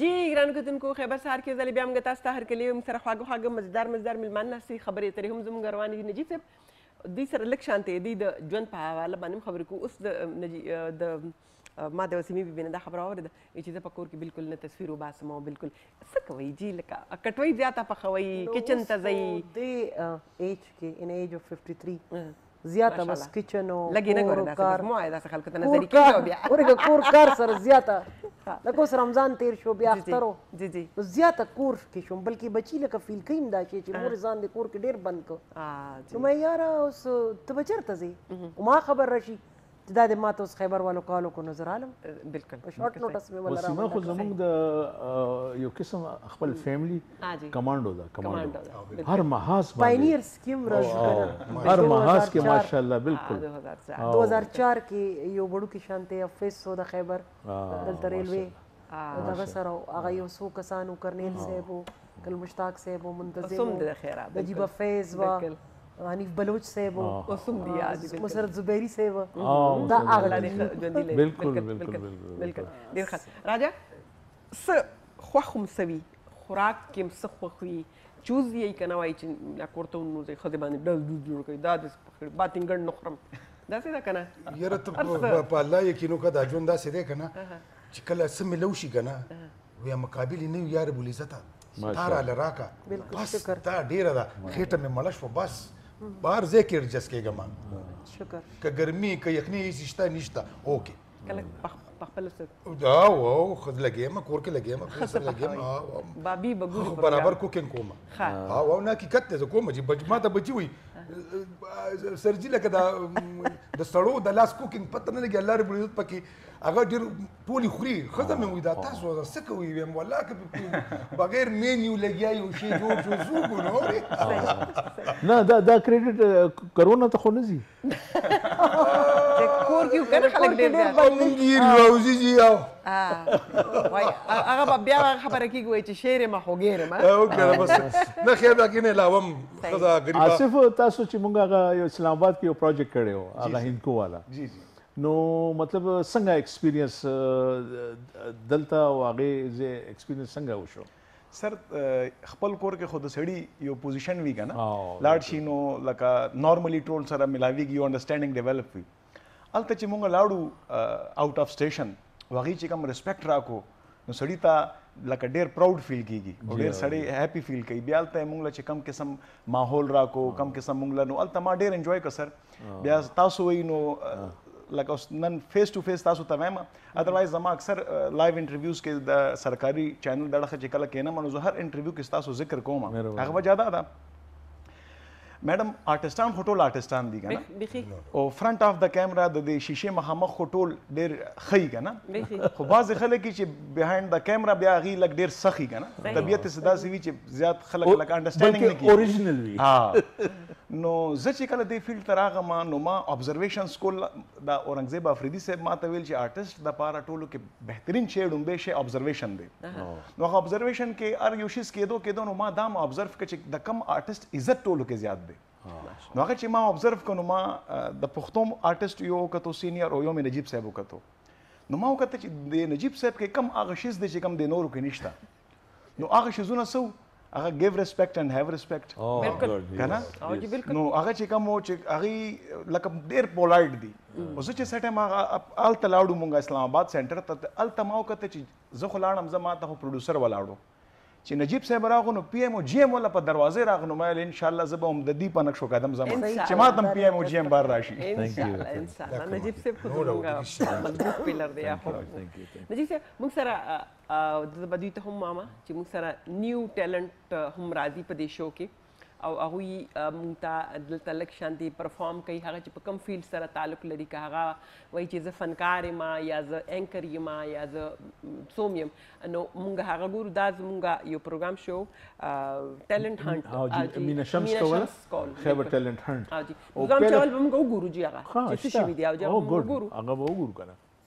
جی ګرانو کتونکو خیبر سهار کې ځلې بیا موږ تاسو ته هرکلی وایم سره خواږه خواږه مزیدار مزیدار میلمانه ناست دي خبرې اترې هم زموږ روانې دي نجیب صاحب دوی سره لږ شانتې دوی د ژوند په حواله باندې هم خبرې کوو اوس د نجی د ما د وسیمې بیبي نه دا خبره واورېده چې زه په کور کې بالکل نه تصویر وباسم او بالکل څه کوي جی لکه کټوي زیاته پخوي کچن ته ځي دی ایج کې ان ایج اف 53 زیاته بس کچن او لګي نه ګوره داسې مو آیا داسې خلکو ته نظر کیږي بیا ورګه کور کار سره زیاته لکه اوس رمضان تیر شو بیا اخترو جی جی زیاته کور کې شوم بلکې بچی لکه فیل کیم دا شي چې مور ځان د کور کې ډیر بند کو نو مې یاره اوس ته بچرته زی ما خبر راشي چې دا د ماته اوس خیبر والو کال وکړو نو زه رالم بالکل په شارټ نوټس مې ولا وسیمه خو زمونږ د یو قسم خپل فیملی کمانډو دا کمانډو هر محاس باندې پاینیر سکیم راځي هر محاس کې ماشاءالله بالکل 2004 کې یو وړو کې شانته افیس سو د خیبر دلته ریلوی دغه سره هغه یو څو کسانو کرنیل صاحب وو کل مشتاق صاحب وو منتظم سم د خیره د جیب فیض وا حنیف بلوچ صاحب او سم دی یاد مسرت زبیری صاحب دا اغلا دی ژوندۍ لري بالکل بالکل بالکل ډیر ښه راجا س خوخم سوي خوراک کې څه خوخوي چوز یی کنه وای چې لا کورته نو زه خزه باندې ډز ډز جوړ کړي دا د پخړ باتین ګڼ نه خورم دا څه ده کنه یره ته په الله یقین وکړه دا ژوند دا څه ده کنه چې کله سم ملو شي کنه ویا مقابل نه یار بولی زتا تارا لراکا بس دا ډیره ده خېټه مې مړ شو بس بار ذکر جس کېګه ما شکر که ګرمي که یخني هیڅ شته نشته اوکه کله په خپل څه دا واو خد لګیم کور کې لګیم خو سره لګیم بابي بګور برابر کوکینګ کوم ها واو نه حقیقت ته کوم چې بجما ته بچي وي سرجی لکه دا د سړو د لاس کوکینګ پته نه لګي الله رب العزت پکې هغه ډیر پولی خوري خزه مې وې دا تاسو دا څه کوي ویم والله که بغیر مینیو لګیا یو شی جوړ شو زو ګورو نه دا دا کریډټ کرونا ته خو نه زی چې کور کې کنه خلک ډېر زیات او مونږ یې روزي جی او وای هغه به بیا هغه خبره کیږي وای چې شعر ما خو ګیر ما او کنه بس نه خیر دا کینه لاوم خدا غریب آصف تاسو چې مونږ هغه اسلام آباد کې یو پروجیکټ کړو هغه هندکو والا جی جی نو مطلب څنګه ایکسپیرینس دلته او هغه زه ایکسپیرینس څنګه وشو سر خپل کور کې خود سړی یو پوزیشن وی کنه لاړ شي نو لکه نارملی ټول سره ملاویږي یو انډرستانډینګ ډیولپ وي الته چې مونږ لاړو آوټ اف سټیشن وغي چې کوم ریسپیکټ راکو نو سړی ته لکه ډیر پراود فیل کیږي او ډیر سړی هپی فیل کوي بیا الته مونږ له چې کم قسم ماحول راکو کم قسم مونږ له نو الته ما ډیر انجوای کو سر بیا تاسو وای نو لکه اوس نن فیس ټو فیس تاسو ته وایم اذروایز زما اکثر لایو انټرویوز کې د سرکاري چینل دغه چې کله کینم نو زه هر انټرویو کې تاسو ذکر کوم هغه وجه دا ده میډم آرټستان خو ټول آرټستان دي کنه او فرنٹ اف د کیمرا د دې شیشه مخامخ خو ټول ډیر خی کنه خو باز خلک چې بیهایند د کیمرا بیا غي لګ ډیر سخی کنه طبیعت صدا سوي چې زیات خلک لکه انډرستانډینګ نه کی اوریجنل وی ها نو زه چې کله دې فیلډ ته راغم نو ما ابزرویشنز کول دا اورنګزیب افریدي صاحب ما ته ویل چې آرټیسټ د پاره ټولو کې بهترین شی ډومبه شی ابزرویشن دی نو هغه ابزرویشن کې ار یو شی کېدو کېدو نو ما دا ما ابزرو کړ چې د کم آرټیسټ عزت ټولو کې زیات دی نو هغه چې ما ابزرو کړ نو ما د پښتون آرټیسټ یو کتو سینیئر او یو مې نجیب صاحب وکتو نو ما وکړه چې د نجیب صاحب کې کم هغه شیز دی چې کم د نورو کې نشته نو هغه شیزونه سو هغه ګیو ریسپیکټ اند هیو ریسپیکټ بالکل کنه نو هغه چې کوم چې هغه لکه ډیر پولایټ دي اوس چې سټه ما ال تلاړو مونږه اسلام آباد سنټر ته ال تماو کته چې زه خلاړم زما ته پروډوسر ولاړو چې نجیب صاحب راغو نو پی ایم او جی ایم ولا په دروازه راغنو ما ان شاء الله زبه هم د دې په نقشو قدم زما چې ما تم پی ایم او جی ایم بار راشي ان شاء الله ان شاء الله نجیب صاحب خو زمونږ مضبوط پیلر دی نجیب صاحب موږ سره زه به دوی ته هم وایم چې موږ سره نیو ټیلنټ هم راځي په دې شو کې او هغه موږ ته دلته لک شانتي پرفارم کوي هغه چې په کم فیلډ سره تعلق لري که هغه وایي چې زه فنکار یم یا زه انکر یم یا زه څوم یم نو موږ هغه ګورو دا زموږ یو پروګرام شو ټیلنټ هانټ او مینا شمس کول خیبر ټیلنټ هانټ او پروګرام چې موږ وګورو جی هغه چې څه شوی دی او جی موږ وګورو هغه وګورو کنه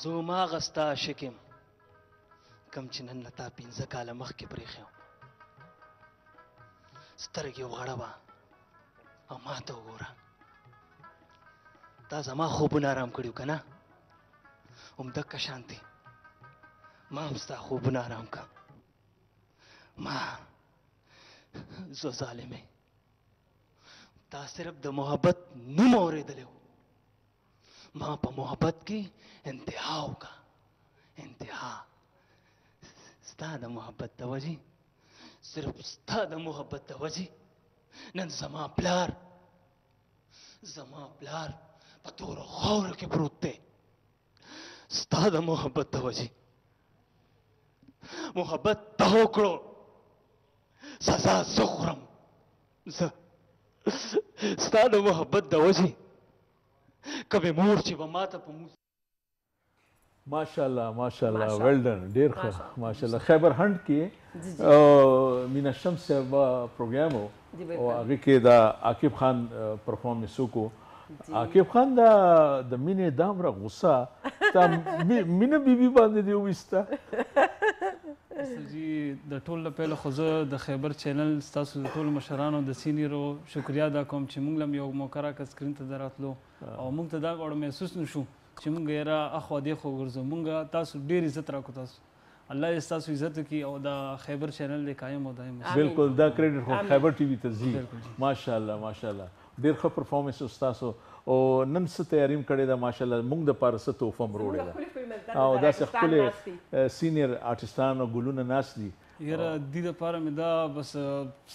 زه هماغه ستا عاشق یم کوم چې نن له تا پنځه کاله مخکې پرېښی وم سترګې وغړوه او ما ته وګوره تا زما خوبونه آرام کړي که نه همدکه شان دی ما هم ستا خوبونه آرام کړه ما زه ظالم تا صرف د محبت نوم اورېدلی و ما په محبت کې انتها وکړه انتها ستا د محبت د وجې صرف ستا د محبت د وجې نن زما پلار زما پلار په تورو خاورو کې پروت دی ستا د محبت د وجې محبت ته وکړو سزا زه خورم زه ستا د محبت د وجې کومې مور چې به ماته په موز ماشاءالله ماشاءالله ویل ډن ډیر ښه ماشاءالله خیبر هند کې مینا شمس صاحب پروګرام او هغه کې دا عاقب خان پرفارمنس وکړو عاقب خان دا د مینې دامره غوسه ستا مینه بیبي باندې دی وسته جی د ټول له پیله خو زه د خیبر چینل ستاسو د ټول مشرانو د سینیرو شکریا ادا کوم چې موږ لم یو موقع راکړه سکرین ته دراتلو او موږ ته دا غوړ محسوس نشو چې موږ یې را اخوا دې خو ګرځو موږ تاسو ډېر عزت راکو تاسو الله دې ستاسو عزت وکړي او دا خیبر چینل دې قایم او دایم وساتي بالکل دا کریډټ خو خیبر ټي وي ته ځي ماشاءالله ماشاءالله ډیر ښه پرفارمنس استاسو او نن څه تیاریم کړې ده ماشاءالله موږ د پاره څه تحفه مروړې ده او دا څه خپل سینیئر آرټستان او ګلونه ناس دي یاره دې د پاره مې دا بس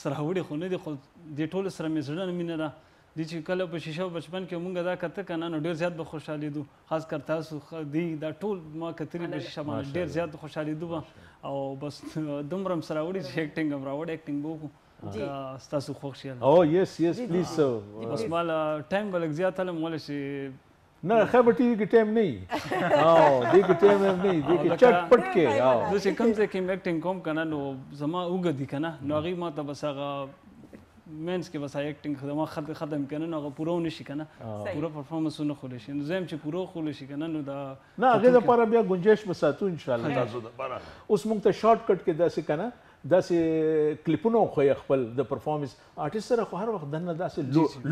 سره وړي خو نه دي خو دې ټول سره مې زړه نه مینه ده دي چې کله په شیشه بچپن کې مونږ دا کته کنه نو ډیر زیات به خوشاله دوه خاص کر تاسو دی دا ټول ما کتلی په شیشه باندې ډیر زیات خوشالیدو به او بس دومره هم سره وړي چې اکټینګ هم راوړي اکټینګ به وکړو جی تاسو خوښ شئ او یس یس پلیز سو بس مال ټایم بلک زیات علم ول شي نه خبر ټي وي کې ټایم نه وي او دې کې ټایم هم نه وي دې کې چټ پټ کې او زه چې کوم ځای کې اکټینګ کوم کنه نو زما وګدي کنه نو هغه ما ته بس هغه مینس کې بس ایکټینګ خدما خد ختم کنه نو هغه پوره ونه شي کنه پوره پرفارمنس نه خول شي نو زم چې پوره خول شي کنه نو دا نه هغه لپاره بیا گنجائش به ساتو ان شاء الله تاسو لپاره اوس موږ ته شارټ کټ کې داسې کنه داسې کلیپونه خو خپل د پرفارمنس آرټیست سره خو هر وخت دنه داسې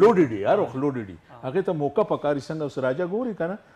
لوډډي هر وخت لوډډي هغه ته موقع پکاري څنګه اوس راجا ګوري کنه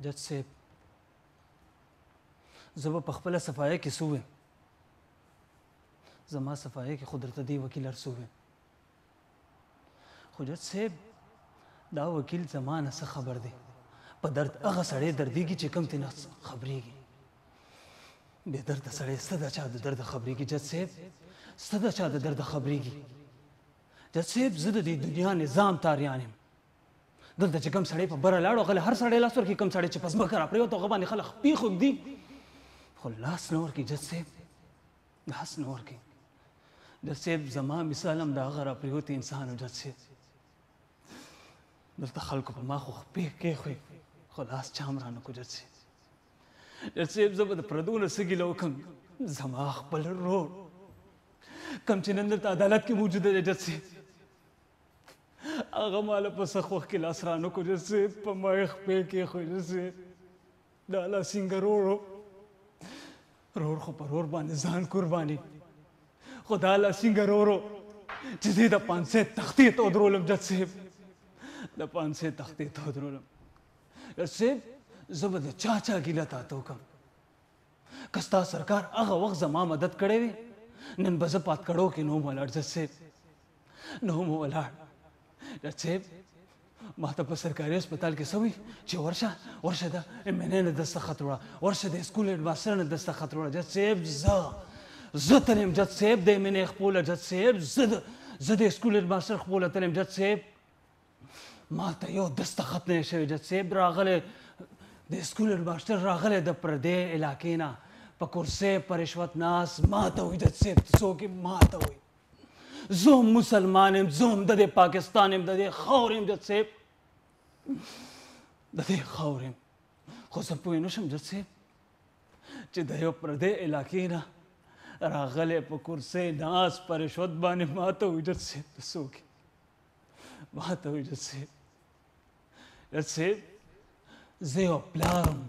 جج صاحب زه به په خپله صفایه کې څه ویم زما صفایه کې خو درته دې وکیل هر څه ویم خو جج صاحب دا وکیل زما نه څه خبر دی په درد هغه سړی دردېږي چې کوم ترې نه خبرېږي بې درده سړی څه د چا د درده خبرېږي جج صاحب څه د چا د درده خبرېږي جج صاحب زه د دې دنیا نظام تاریان یم دلته چې کم سړی په بره لاړ هغه له هر سړی لاس ورکړي کم سړی چې په ځمکه راپرېوت هغه باندې خلک خپې خوږدي خو لاس نه ورکړي جج صاحب لاس نه ورکړي جج صاحب زما مثال هم د هغه راپرېوتی انسان و جج صاحب دلته خلکو په ما خو خپې کېښوې خو لاس چا هم رانه کړو جج صاحب جج صاحب زه به د پردو نه څه ګیله وکړم زما خپل رور کم چې نن دلته عدالت کې موجوده دی جج صاحب هغه ماله په سخ وخت کې لاس رانه کو جسې په ما یې خپې کې خو جسې دا لا څنګه رورو رور خو پر رور باندې ځان قرباني خو دا لا څنګه رورو چې زه د پانسې تختې ته ودرولم جد صاحب د پانسې تختې ته ودرولم جد صاحب زه به د چا چا ګیله تاته وکړم که ستا سرکار هغه وخت زما مدد کړی وي نن به زه پاتکړو کې نه وم ولاړ جد صاحب نو مو ولاړ ډاکټر صاحب ما ته په سرکاري هسپتال کې سوي چې ورشه ورشه د ایم ان نه دستخط وړه ورشه د سکول هډ ماستر نه دستخط وړه جج صاحب زه زه تلم جج صاحب د ایم ان خپل جج صاحب زه زه د سکول هډ ماستر خپل تلم جج صاحب ما ته یو دستخط نه شوی جج صاحب راغله د سکول هډ ماستر راغله د پردې علاقې نه په کرسي پر رشوت ناس ما ته وي جج صاحب څوک ما ته وي زه هم مسلمان یم زه هم د دې پاکستان یم د دې خاورې یم جج صاحب د دې خاورې یم خو زه پوه نه شم جج صاحب چې د یو پردې علاقې نه راغلی په کرسۍ ناس په رشوت باندې ما ته وي جج صاحب ته څوک ما ته وي جج صاحب لټ صاحب زه یو پلارم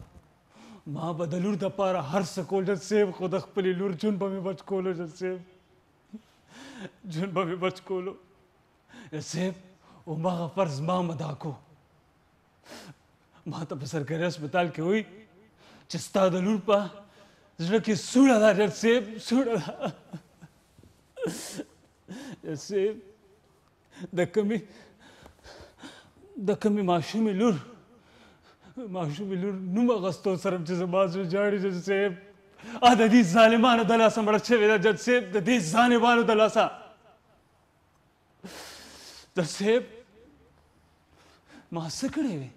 ما به د لور د پاره هر څه کول جد صاحب خو د خپل لور جون به مې بچ کولو جد صاحب جون به مې بچ کولو جد صاحب او ما فرض ما مدا کو ما ته په سرکاري هسپتال کې وي چې ستا د لور په زړه کې سوړه ده جد صاحب سوړه ده جد صاحب د کمی د کمی ماشومی لور ماشومی لور نوم غستو سره چې زما زړه جاړي جج صاحب ا د دې ظالمانو د لاسه مړ شوی دا جج صاحب د دې ظالمانو د لاسه جج صاحب ما څه کړی وی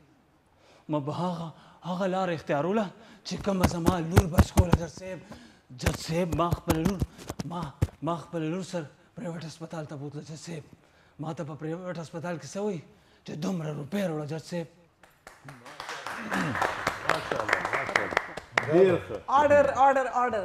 ما به هغه هغه لار اختیاروله چې کومه زما لور بس کوله جج صاحب جج صاحب ما خپل لور ما ما خپل لور سر پرایوټ هسپتال ته بوتله جج صاحب ما ته په پرایوټ هسپتال کې څه وایي چې دومره روپۍ راوړه جج صاحب ماشاءالله ماشاءالله ډیر ښه آرډر آرډر آرډر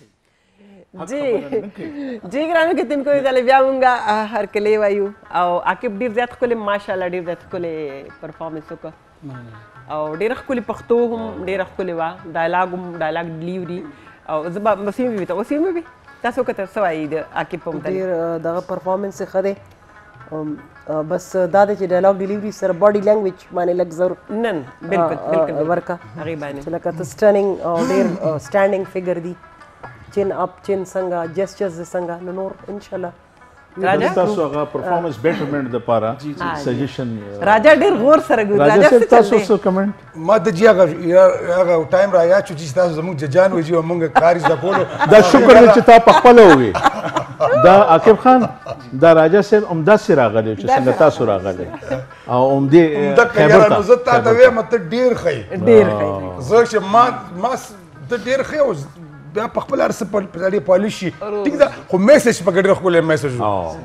جی جی ګرانو کې تنکو ځل بیا مونږه هر کلی وایو او عاقب ډیر زیات خپل ماشاءالله ډیر زیات خپل پرفارمنس وکړ او ډیر خپل پښتو هم ډیر خپل وا ډایلاګ هم ډایلاګ ډلیوري او زبا مسیم وی ته وسیم وی تاسو کته سوای د عاقب په متعلق ډیر دغه پرفارمنس ښه دی بس دا د چې ډایلاګ ډیلیوری سره باډي لینګویج باندې لګ زر نن بالکل بالکل ورکا هغه باندې چې لکه ته سټرننګ او ډیر سټانډینګ فیګر دی چین اپ چین څنګه جسچرز څنګه نو نور ان شاء الله راجا تاسو هغه پرفارمنس بیټرمنټ د پاره سجیشن راجا ډیر غور سره ګور راجا تاسو څه کمنټ ما ته جی هغه هغه ټایم را یاد شو چې تاسو زموږ ججان وې او موږ کار زده کولو دا شکر دی چې تا په خپل وې دا عاقب خان دا راجا صاحب هم داسې راغلی چې څنګه تاسو راغلی او هم دې خیبر ته زه تا ته وې مت ډیر خې ډیر خې زه چې ما ما ته ډیر ښه اوس بیا په خپل هر څه په ډېر پالیش شي ټیک ده خو میسج په ډېر خپل میسج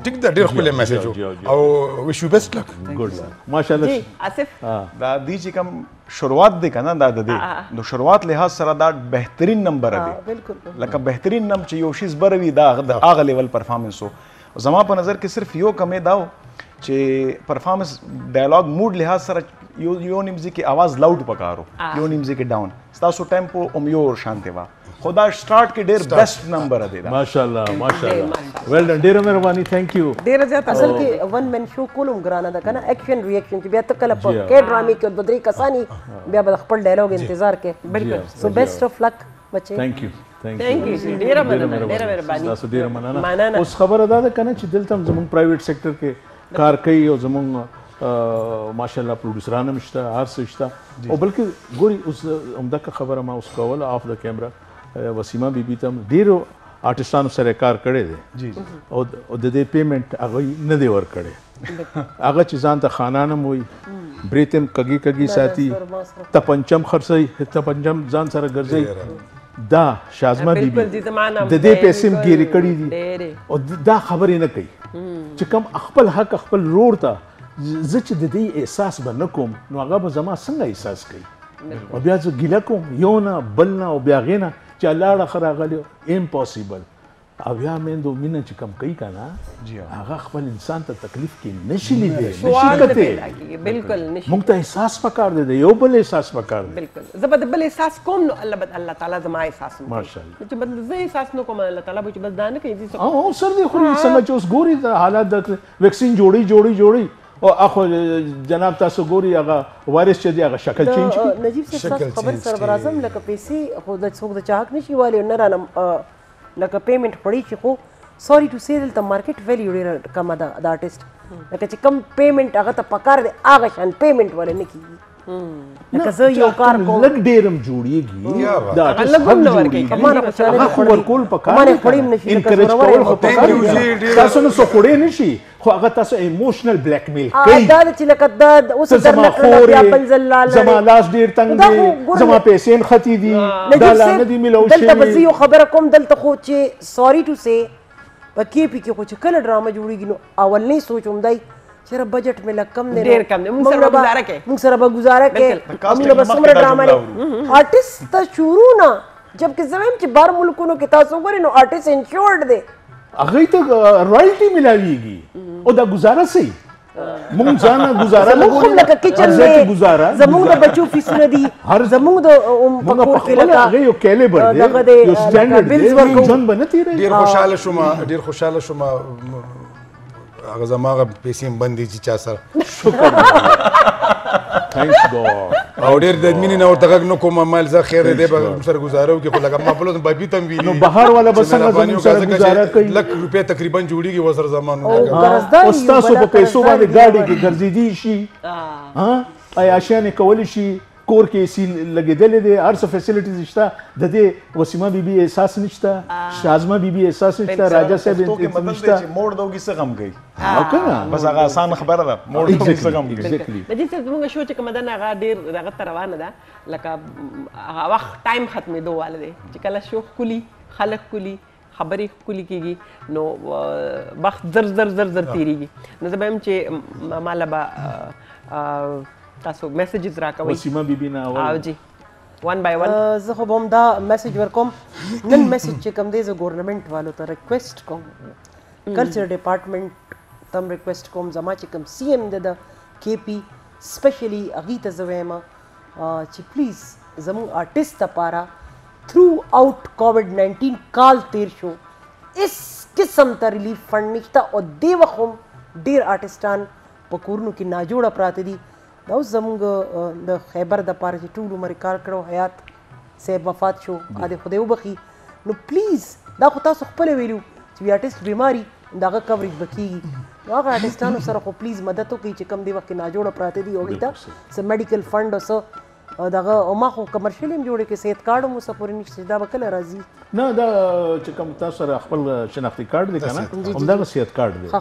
ټیک ده ډېر خپل میسج او وش یو بیسټ لک ګډ ماشاءالله جی اسف دا دی چې کوم شروعات دی کنه دا د دې نو شروعات له سره دا بهترین نمبر دی لکه بهترین نم چې یو شی زبر وی دا هغه لیول پرفارمنس وو زما په نظر کې صرف یو کمی دا و چې پرفارمنس ډایلاګ موډ لحاظ سره یو یو نیم ځکه आवाज لاوډ پکارو یو نیم ځکه ډاون تاسو ټیمپو هم یو شانته وا خدا سٹارټ کې ډیر بیسټ نمبر دی دا ماشاءالله ماشاءالله ویل ډن ډیر مهرباني ثانک یو ډیر زیات اصل کې ون من شو کولم ګرانه ده کنه اکشن ریاکشن چې بیا ته کله په کې ډرامې کې د درې کسانی بیا به خپل ډایلاګ انتظار کې بالکل سو بیسټ اف لک بچي ثانک یو ثانک یو سي ډیره مننه ډیره مهرباني تاسو ډیره مننه اوس خبره ده کنه چې دلته زموږ پرایویټ سېکټر کې کار کوي او زموږ ماشاءالله پروډوسران هم شته هر څه شته او بلکې ګوري اوس همدغه خبره ما اوس کوله اف د کیمرا وسیمه بیبي ته ډیرو آرټستانو سره کار کړی دی او د دې پیمنټ هغه نه دی ور کړی هغه چې ځان ته خانان هم وایي بریتم کګي کګي ساتي تپنچم خرڅي تپنچم ځان سره ګرځي دا شازما بي بي د دې پیسې ګيري کړی دي او دا خبرې نه کوي چې کم خپل حق خپل رور ته زه چې د دې احساس به نه کوم نو هغه به زما څنګه احساس کوي او بیا زه ګیله کوم یو نه بل نه او بیا غینه چې الله را خراغلی امپوسیبل اویا میندو مینه چې کم کوي کنه هغه خپل انسان ته تکلیف کې نشي لیدي نشي کته بالکل نشي موږ ته احساس پکار دی یو بل احساس پکار دی بالکل زه به بل احساس کوم نو الله بد الله تعالی زما احساس کوم ماشاءالله چې بل زه احساس نه کوم الله تعالی به چې بس دا نه کوي زه او سر دی خو سم چې اوس ګوري د حالات د ویکسین جوړي جوړي جوړي او اخو جناب تاسو ګوري هغه وایرس چې دی هغه شکل چینج کی نجیب صاحب خبر سربرازم لکه پیسې خو د څوک د چاک نشي والی نه رانم لکه پیمنټ وړي چې خو سوري ټو سي دلته مارکیټ ویلیو ډیره کمه ده د آرټیست لکه چې کم پیمنټ هغه ته پکار دی هغه شان پیمنټ ولې نه کیږي لکه زه یو کار کوم لګ ډیرم جوړیږي دا لګ هم نه ورکې کمانه په چاله خو ورکول پکار کمانه خړیم نشي انکریج کول خو پکار تاسو نو سو خړې نشي خو هغه تاسو ایموشنل بلیک میل کوي دا چې لکه دا اوس درنه کړو بیا بل ځل لاله زما لاس ډیر تنگ دی زما پیسې هم ختی دي دا لا نه دی ملو شي دلته به یو خبره کوم دلته خو چې سوري ټو سي په کې پی کې خو چې کله ډرامه جوړیږي نو اولنی سوچ هم دی سره بجټ مې لکم نه ډیر کم دی موږ سره گزاره کې موږ سره به گزاره کې موږ به څومره ډرامه لرو آرټیست ته شروع نه جبکې زمیم چې بار ملکونو کې تاسو ګورئ نو آرټیست انشورډ دی هغه ته رائلټي ملاويږي او دا گزاره سي مونږ ځان گزاره نه کوو لکه کچن نه گزاره زمونږ د بچو فیسونه دي هر زمونږ د ام په کور کې لکه هغه یو کیلیبر دی یو سټانډرډ دی ژوند باندې تیرې ډیر خوشاله شوم ډیر خوشاله شوم هغه زما هغه پیسې هم بندې چې چا سره شکر ثانکس ګاډ او ډېر د مینې نه ورته غږ نه کوم مال زه خیر دی به سره گزارو کې خو لکه ما بلوز بابي تم ویلي نو بهر ولا بس څنګه زموږ سره گزاره کوي لک روپیا تقریبا جوړیږي وسر زمان او تاسو په پیسو باندې ګاډي کې ګرځېدي شي ها آیا شانه کولی شي کور کې سی لګیدلې دي هر څه فیسیلیټیز شته د دې وسیمه بیبي بی احساس نشته شازمه بیبي بی احساس نشته راجا صاحب نشته چې مور دوګي څه غم کوي او کنه بس هغه آسان خبره ده مور دوګي څه غم کوي د دې څه موږ شو چې کوم دنه هغه ډیر دغه تر روانه ده لکه هغه وخت ټایم ختمې دوه والده چې کله شو کلی خلک کلی خبرې ښکلي کېږي نو وخت زر زر زر زر تېرېږي نو زه به وایم چې ما له به تاسو میسجز راکوئ وسیمه بیبي نه اول جی ون بای ون زه خو هم دا میسج ورکوم نن میسج چې کوم دی زه ګورنمنت والو ته ریکویسټ کوم کلچر ډپارټمنټ تم ریکویسټ کوم زما چې کوم سی ایم د کې پی سپیشلی هغه ته زه وایم چې پلیز زموږ آرټیست لپاره تھرو آوټ کووډ 19 کال تیر شو اس قسم ته ریلیف فند نشته او دی وخت هم ډیر آرټیستان په کورونو کې ناجوړه پراته دي دا اوس زموږ د خیبر د پاره چې ټول عمر کار کړو حیات صاحب وفات شو ا دې خدای وبخي نو پلیز دا خو تاسو خپل ویلو چې وی آرټیست بیماری دغه کوریج بکیږي نو هغه آرټیستانو سره خو پلیز مدد وکړي چې کم دی وخت نه جوړ پراته دي او ګیتا سم میډیکل فند او سو دغه او ما خو کمرشل هم جوړ کې سید کارت مو سپورې نشته دا وکړه راځي نه دا چې کوم تاسو سره خپل شناختی کارت دی کنه هم دا سید کارت دی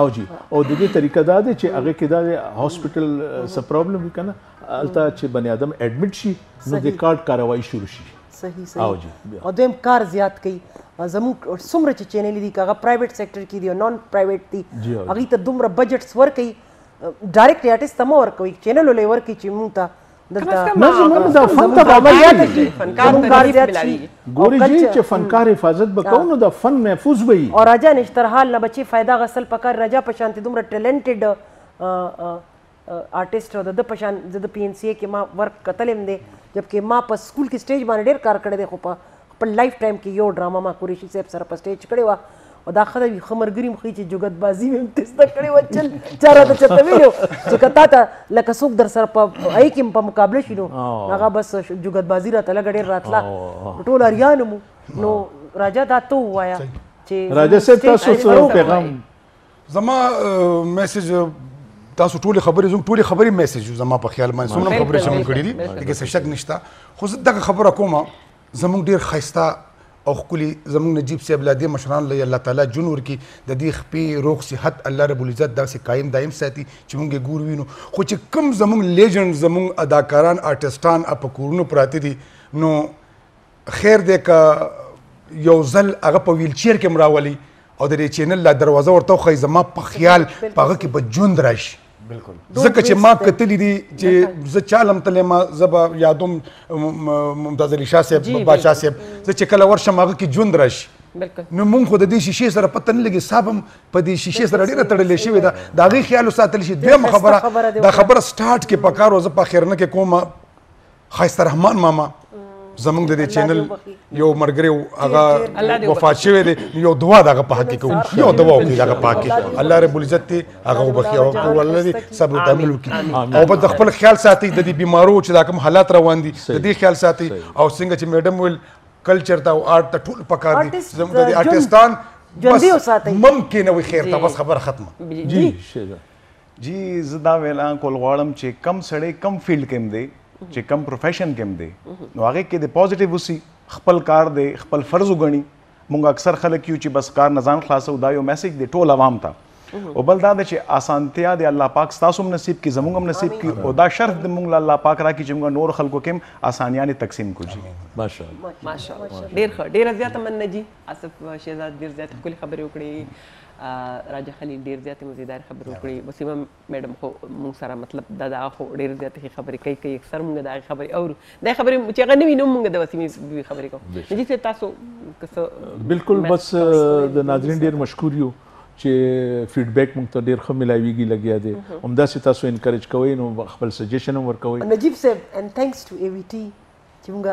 او جی او د دې طریقه دا دی چې هغه کې دا هسپټل څه پرابلم وکنه الته چې بني آدم اډمټ شي نو د کارت کاروایی شروع شي صحیح صحیح او جی او دیم کار زیات کوي زموږ څومره چې چینل دي کاغه پرایویټ سېکټر کې دي او نان پرایویټ دي هغه ته دومره بجټس ورکي ډایرکټ آرټیست تم ورکوي چینل ولې ورکي چې مونږ ته دلته نه زموږ د فن ته باور زیات شي فنکار ته زیات شي ګوري چې فنکار حفاظت وکاو نو د فن محفوظ وي او راجا نشتر حال نه بچي फायदा غسل پکار راجا په شانتي دومره ټیلنټډ آرټیسټ او د ده په شان زه د پی ان سی ای کې ما ورک کتل هم دی جبکې ما په سکول کې سټیج باندې ډېر کار کړی دی خو په خپل لایف ټایم کې یو ډرامه ما قریشي صاحب سره په سټیج کړې وه او دا ښه وي ښه ملګري هم ښیي چې جوګت بازي مې هم ترې زده کړې وه چل چا راته چېرته ویلي چې که تا ته لکه څوک در سره په هغې کې په مقابله شي نو هغه بس جوګت بازي راته لږه ډېر راتله ټول اریان مو نو راجا دا ته ووایه چې راجا صاحب تاسو څه پیغام زما میسج تاسو ټول خبرې زموږ ټول خبرې میسج زما په خیال باندې څومره خبرې شامل کړې دي دغه څه شک نشته خو زه دغه خبره کوم زموږ ډیر خیسته او خولي زموږ نجیب صاحب لا دې مشران لې الله تعالی جون ورکی د دې خپې روغ صحت الله رب العزت داسې قائم دائم ساتي چې موږ ګور وینو خو چې کم زموږ لیجند زموږ اداکاران آرټستان اپ کورونو پراته دي نو خیر دی که یو ځل هغه په ویلچیر کې مراولي او د دې چینل لا دروازه ورته خو زما په خیال پاغه کې به ژوند راشي بالکل ځکه چې ما کتلی دي چې زه چالم تلې ما زبا یادوم ممتاز علي شاه صاحب بادشاه صاحب زه چې کله ورشم هغه کې ژوند راشي بالکل نو مونږ خو د دې شیشې سره پته نه لګي صاحب هم په دې شیشې سره ډیره تړلې شوې ده د هغې خیال ساتل شي دویم خبره دا خبره سټارټ کې پکار وزه په خیرنه کې کومه خایسته رحمان ماما زمونږ د دې چینل یو مرګري هغه وفات شوی دی یو دعا دغه په حق کې یو دعا وکړي دغه په حق کې الله رب العزت ته هغه وبخي او الله دې صبر او تحمل وکړي او په خپل خیال ساتي د دې بيمارو چې دا کوم حالات روان دي د دې خیال ساتي او څنګه چې میډم ویل کلچر ته او آرت ته ټول پکار دي زموږ د آرټستان ژوندۍ وساتئ ممکن وي خیر ته بس خبره ختمه جی شي جی زه دا وینا کول غواړم چې کم سړی کم فیلډ کې هم دی چې کم پروفیشن کې هم دی نو هغه کې د پوزټیو وسی خپل کار دی خپل فرض وګڼي مونږ اکثر خلک یو چې بس کار نه ځان خلاصو دا یو میسج دی ټول عوام ته او بل دا چې اسانتیا دی الله پاک تاسو هم نصیب کی زمونږ هم نصیب کی او دا شرط د مونږ الله پاک را کی چې مونږ نور خلکو کې اسانیانه تقسیم کوجی ماشاءالله ماشاءالله ډیر ښه ډیر زیات مننه جی اصف شهزاد ډیر زیات خپل خبرې وکړي راجه خلیل ډیر زیات مزیدار خبرې وکړي وسیمه میډم خو مو سره مطلب دا دا خو ډیر زیات خبرې کوي کوي اکثر مونږ دا خبرې او دا خبرې چې هغه نوی نو مونږ د وسیمه خبرې کوو نجی سه تاسو بالکل بس د ناظرین ډیر مشکور یو چې فیډبیک مونږ ته ډیر ښه ملاویږي لګیا دی همدا سي تاسو انکریج کوئ نو خپل سجیشن هم ورکوئ نجیب صاحب and thanks to AVT چې موږ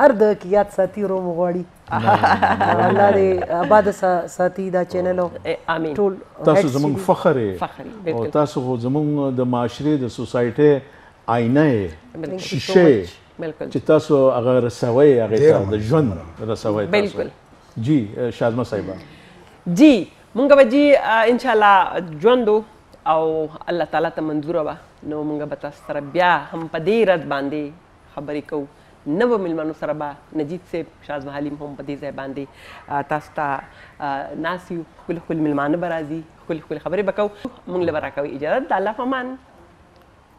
هر د کې یاد ساتي روم غواړي الله دې آباد ساتي دا چینل او امين ټول تاسو زموږ فخر یې او تاسو خو زموږ د معاشري د سوسايټي آینه یې شیشه چې تاسو هغه رسوي هغه ته د ژوند رسوي تاسو بالکل جی شازمه صاحب جی مونږ به جی ان شاء الله ژوندو او الله تعالی ته منظوره وه نو مونږ به تاسو سره بیا هم په دې رد باندې خبرې کوو نو ملمنو سره به نجید صاحب شاز محلیم هم په دې ځای باندې تاسو ته ناس یو خپل خپل ملمانه به راځي خپل خپل خبرې به کوو مونږ له به راکوي اجازه د الله فمان